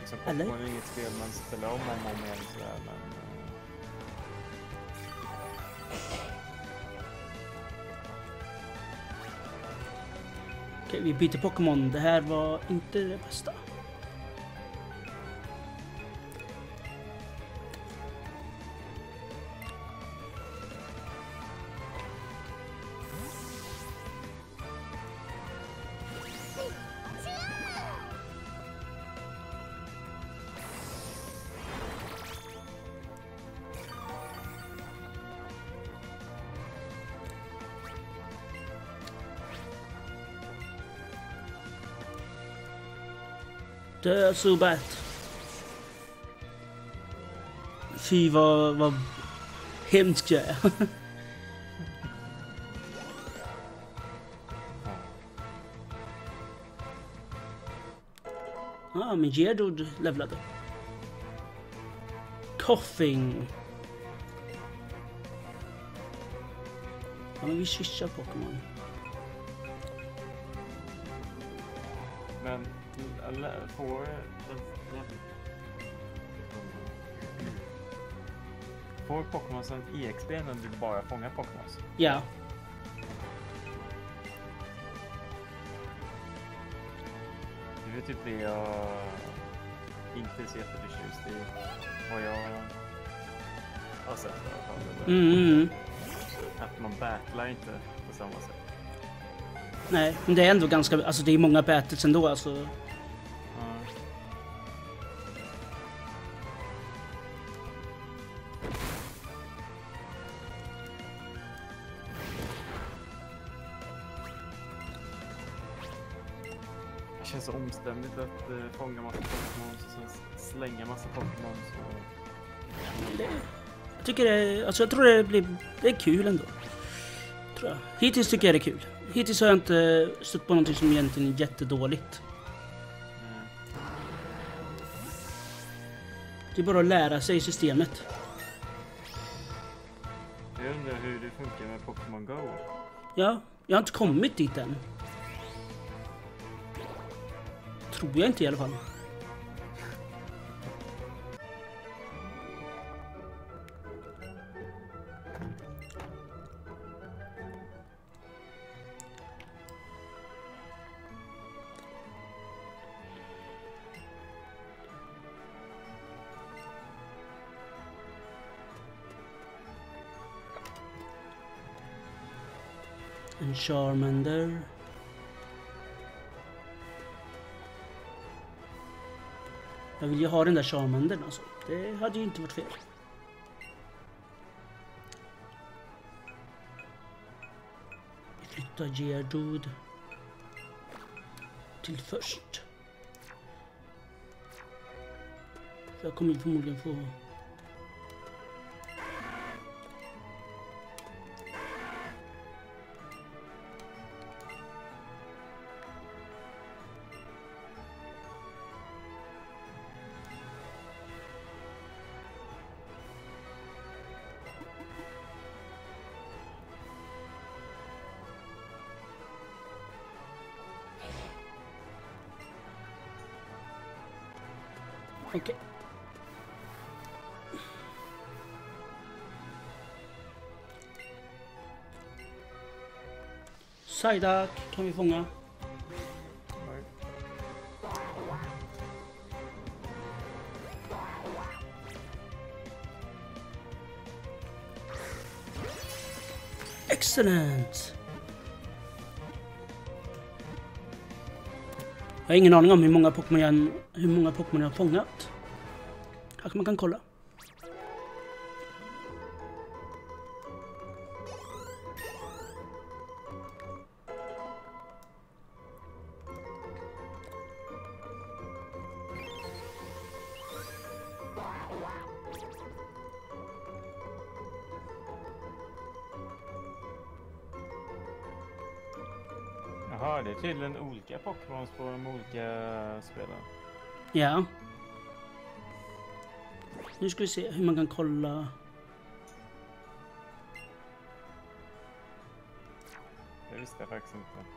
Liksom Eller? Pokémon är inget spel man spelar om och om, igen sådär men... eh, Okej, vi byter Pokémon. Det här var inte det bästa. Dö Zubat. Fy vad, vad hemskt jag är. ah, men Geodude levlade. Coughing. Ja, vi switchar Pokémon. Eller, får... Får Pokémon sen EXP när du bara fångar Pokémons? Ja. Det är typ det jag inte är så jätteförtjust i. Vad jag har sett i alla fall. eller Mm, mm. Att man battlar inte på samma sätt. Nej, men det är ändå ganska, alltså det är många battles ändå alltså. Att uh, fånga massa Pokémon och sen slänga massa Pokémon. Så... Jag tycker det, alltså jag tror det blir, det är kul ändå. Tror jag. Hittills tycker jag det är kul. Hittills har jag inte stött på någonting som egentligen är jättedåligt. Mm. Det är bara att lära sig systemet. Jag undrar hur det funkar med Pokémon Go. Ja, jag har inte kommit dit än. Tror jag inte i alla fall. En Charmander. Jag vill ju ha den där Charmandern alltså. Det hade ju inte varit fel. Vi flyttar Gerdud till först. Jag kommer ju förmodligen få... Saida kan vi fånga. Excellent! Jag har ingen aning om hur många Pokémon jag, hur många Pokémon jag har fångat. Kanske man kan kolla. Spelen. Ja. Nu ska vi se hur man kan kolla. Det visste jag faktiskt inte.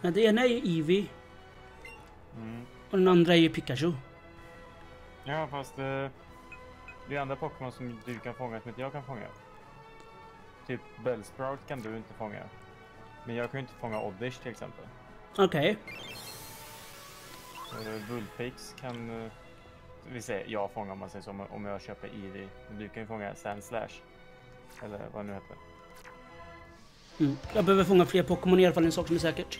Ja, det ena är ju Eevee Mm. och den andra är ju Pikachu. Ja, fast eh, det är andra Pokémon som du kan fånga som inte jag kan fånga. Typ Bellsprout kan du inte fånga. Men jag kan ju inte fånga Oddish till exempel. Okej. Uh, Bullpix kan... Eh, vi säger jag fångar om man säger så om- jag köper Eevee. Men du kan ju fånga Sandslash. Eller vad det nu heter. Mm. Jag behöver fånga fler Pokémon i alla fall, en sak som är säkert.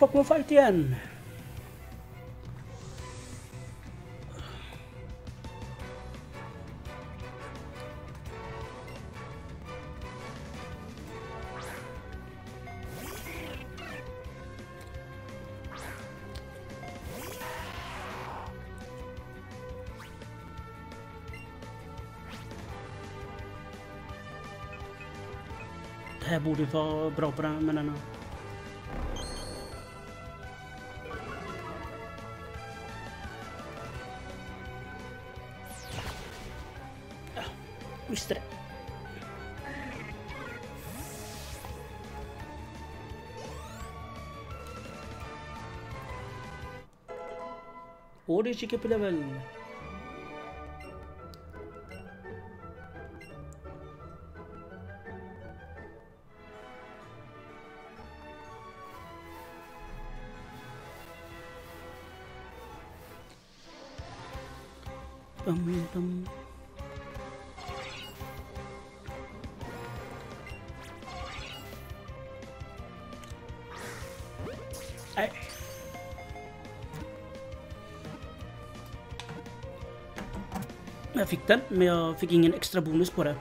Fuck är Fight igen. Det här borde vara bra på den, men den Och det är kika fick den, men jag fick ingen extra bonus på det.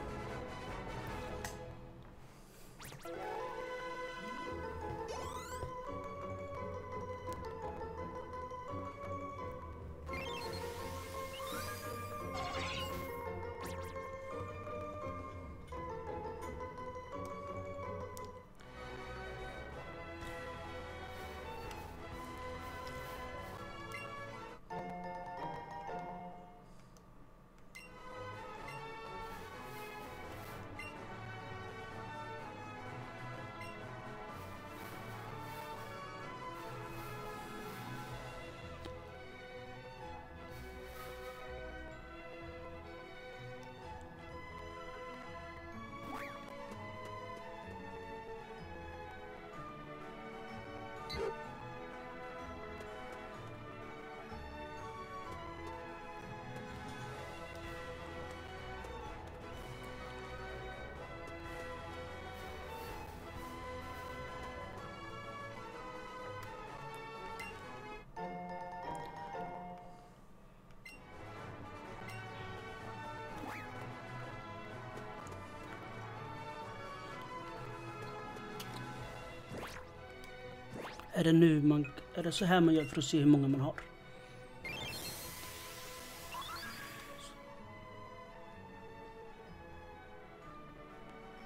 Är det nu man... Är det så här man gör för att se hur många man har?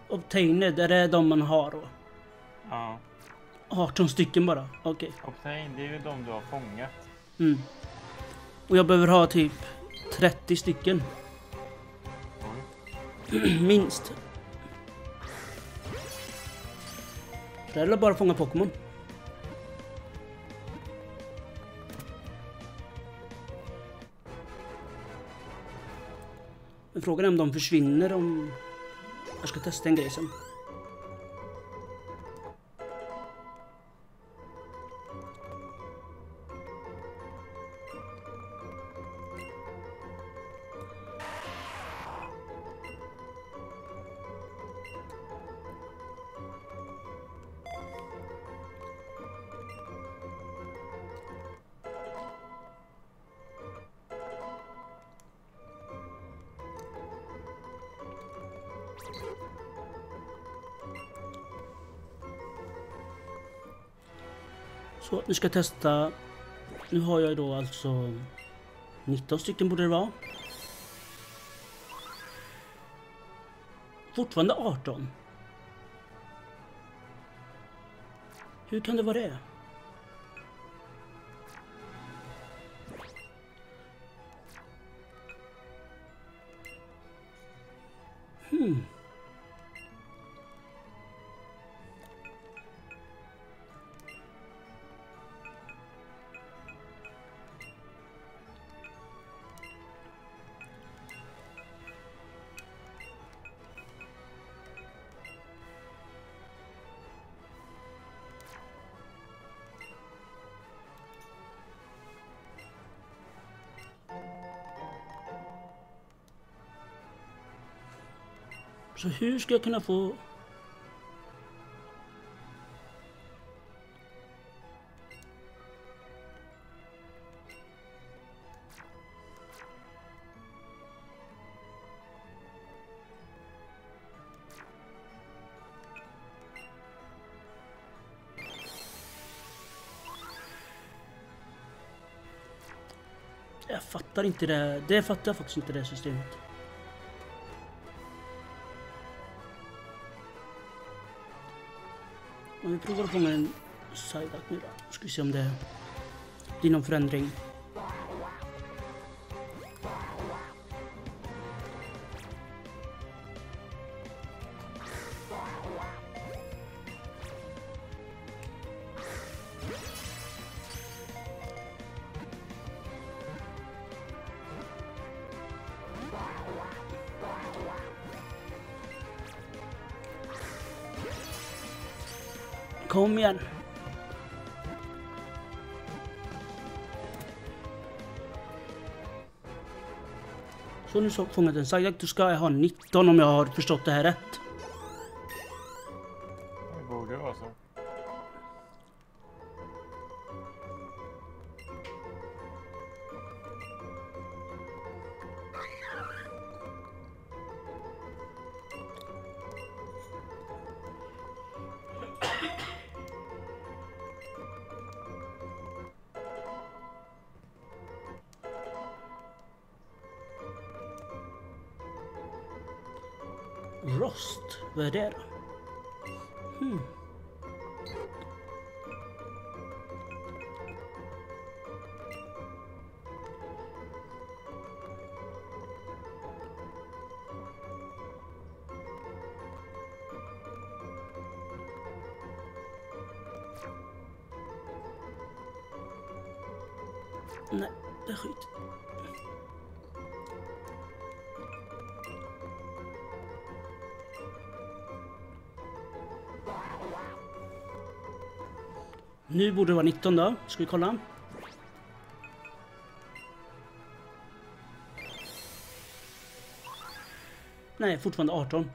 Obtained, är det de man har då? Ja. 18 stycken bara? Okej. Obtain, det är ju de du har fångat. Mm. Och jag behöver ha typ 30 stycken. Oj. Minst. Det är bara att fånga Pokémon. Frågan är om de försvinner om... Jag ska testa en grej sen. vi nu ska jag testa. Nu har jag då alltså 19 stycken borde det vara. Fortfarande 18. Hur kan det vara det? Så hur ska jag kunna få... Jag fattar inte det. Det fattar jag faktiskt inte det systemet. Provar att fånga en Psyduck nu då. Ska vi se om det blir någon förändring. Nu så fångat en Psyduck. du ska ha 19 om jag har förstått det här rätt. Nu borde det vara 19 då. Ska vi kolla? Nej, fortfarande 18.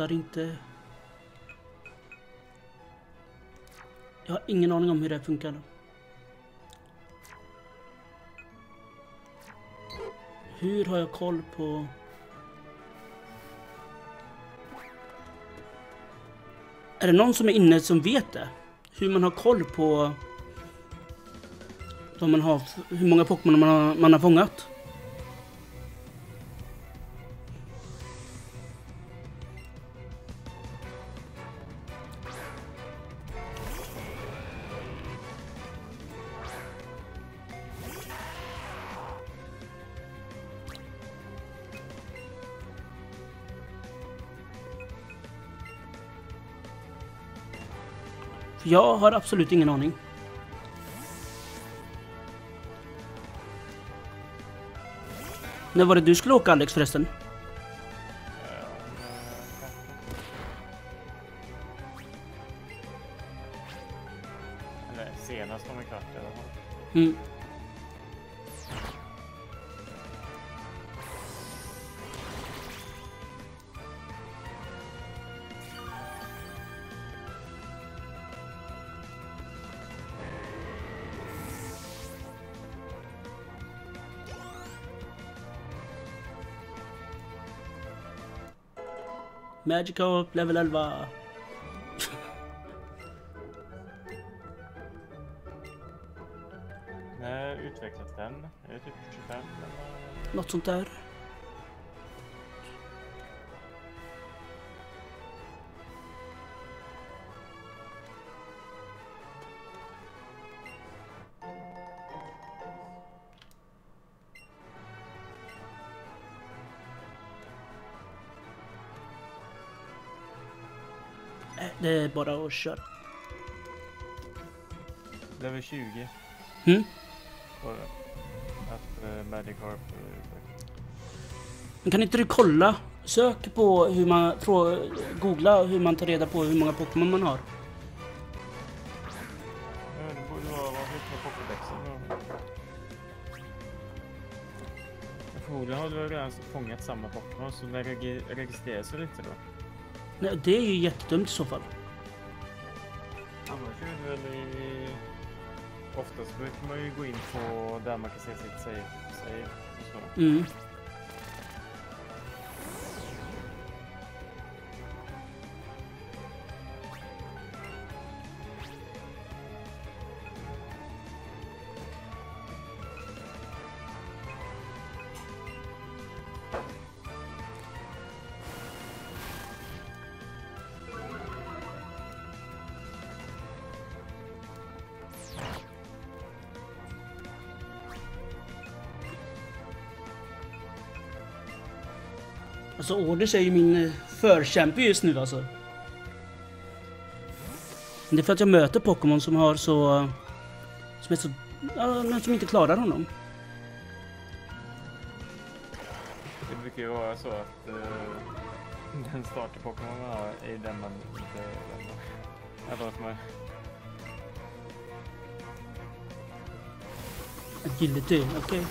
Fattar inte. Jag har ingen aning om hur det funkar. Hur har jag koll på... Är det någon som är inne som vet det? Hur man har koll på... Vad man har, hur många Pokémon man har, man har fångat? Jag har absolut ingen aning. När var det du skulle åka Alex förresten? Magikarp level 11. När utvecklas den? Är det typ 25 eller? Något sånt där. Det är bara att köra. Level 20 Mm. var det. Att uh, Magikarp. Men kan inte du kolla? Sök på hur man... Frå, googla hur man tar reda på hur många Pokémon man har. Ja, det borde vara vad heter det, Pokédexen då? Förmodligen har du väl redan fångat samma Pokémon så regi- registreras det inte då? Nej, det är ju jättedumt i så fall. Då kan man ju gå in på där man kan se sitt save. save och så. Mm. Alltså Orders är ju min eh, förkämpe just nu alltså. Det är för att jag möter Pokémon som har så... Som är så... Ja, men som inte klarar honom. Det brukar ju vara så att uh, den starter Pokémon man har är den man inte... Jag bara som är... Agility, okej.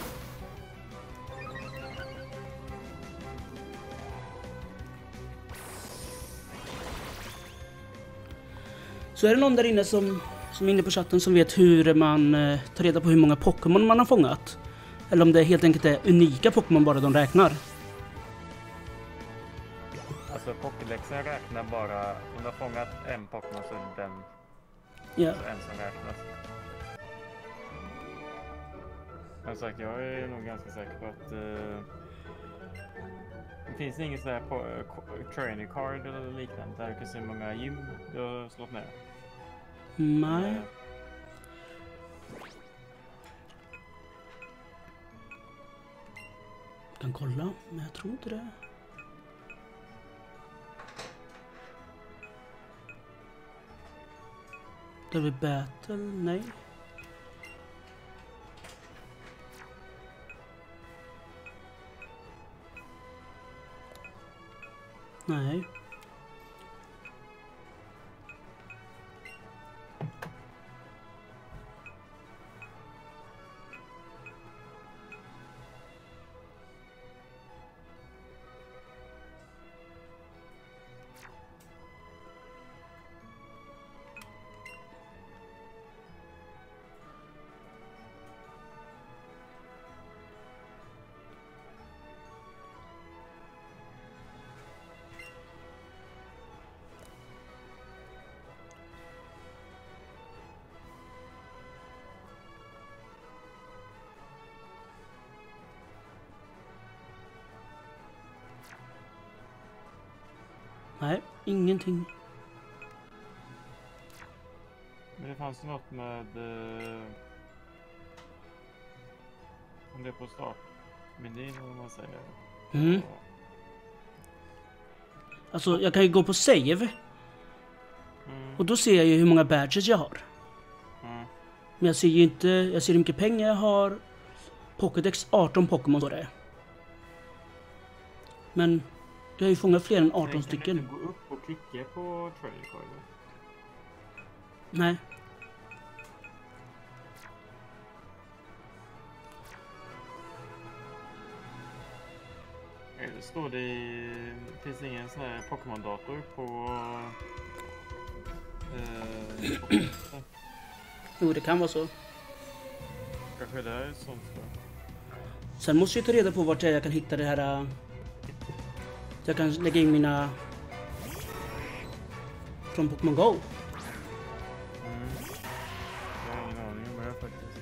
Så är det någon där inne som, som är inne på chatten som vet hur man eh, tar reda på hur många Pokémon man har fångat? Eller om det helt enkelt är unika Pokémon bara de räknar? Alltså Pokédexen räknar bara... Om du har fångat en Pokémon så är det den Ja. så en som räknas. Men som sagt, jag är nog ganska säker på att... Uh, det finns ingen sån här på, uh, ko- training card eller liknande där du kan se hur många gym du har slått ner. Nej. Jag Kan kolla, men jag tror inte det. Level Battle? Nej. Nej. Ingenting. Men det fanns ju något med... Eh, om det är på startmenyn eller vad man säger. Mm. Alltså, jag kan ju gå på save Mm. och då ser jag ju hur många badges jag har. Mm. Men jag ser ju inte, jag ser hur mycket pengar jag har. Pokédex 18 Pokémon står det. Men jag har ju fångat fler än 18 Nej, Kan stycken. du inte gå upp och klicka på trading card? Nej. Eller står det i... Finns det ingen sån här Pokémon-dator på... Eh? Jo, det kan vara så. Kanske det är sånt för. Sen måste jag ta reda på vart jag kan hitta det här... Jag kan lägga in mina... Från Pokémon Go. Mm. Jag har ingen aning om det faktiskt.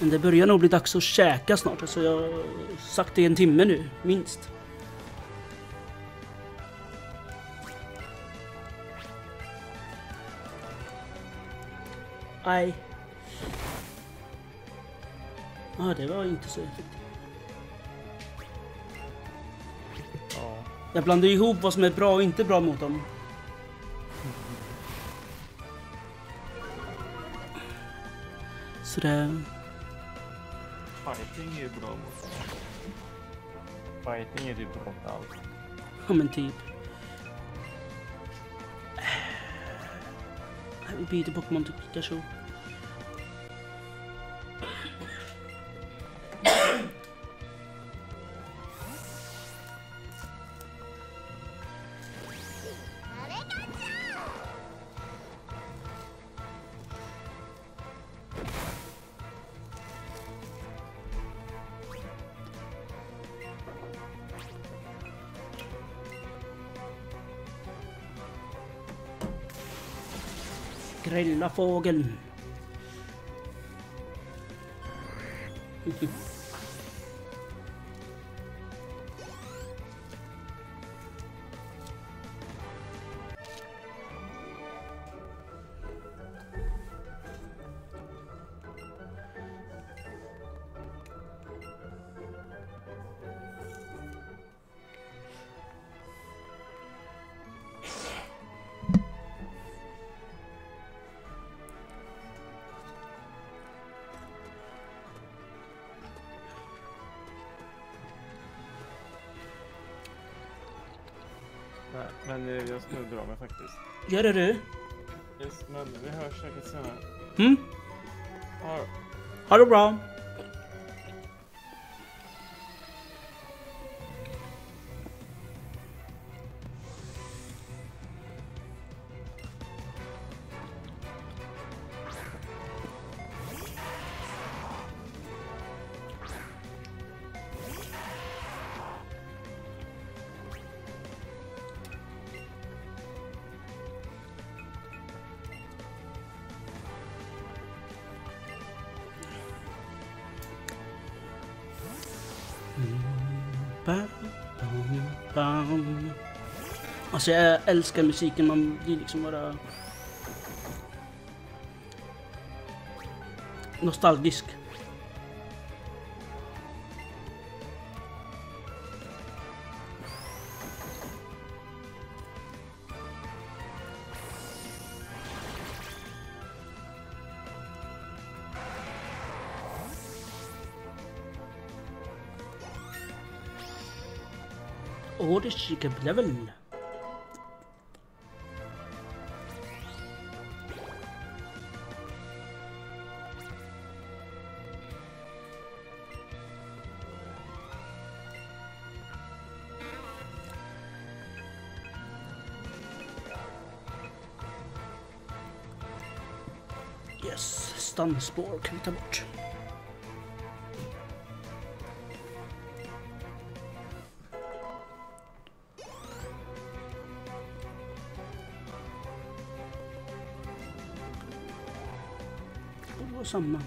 Men det börjar nog bli dags att käka snart. Alltså jag har sagt det i en timme nu, minst. Nej. Ja, det var inte så effektivt. Ja. Jag blandar ihop vad som är bra och inte bra mot dem. Så det... Fighting är ju bra mot det. Fighting är typ bra mot allt. Ja men typ. Vi byter Pokémon till Pikachu. الأفوقل Gör det du? Yes, men vi hörs säkert senare. Mm? Ja, Ha det bra. Alltså jag älskar musiken, man blir liksom bara... Nostalgisk. Årets level. Yes, stannspår kan vi ta bort. Och samma.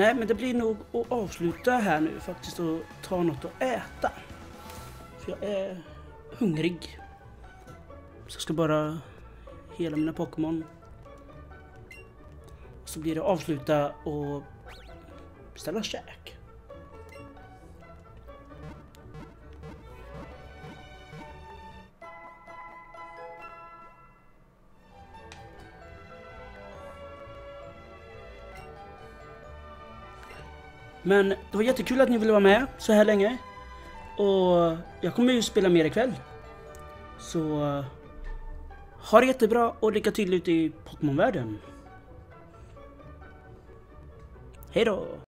Nej, men det blir nog att avsluta här nu faktiskt och ta något att äta. För jag är hungrig. Så jag ska bara hela mina Pokémon. Så blir det avsluta och beställa käk. Men det var jättekul att ni ville vara med så här länge. Och jag kommer ju spela mer ikväll. Så ha det jättebra och lycka till ute i Pokémon-världen. Hej då!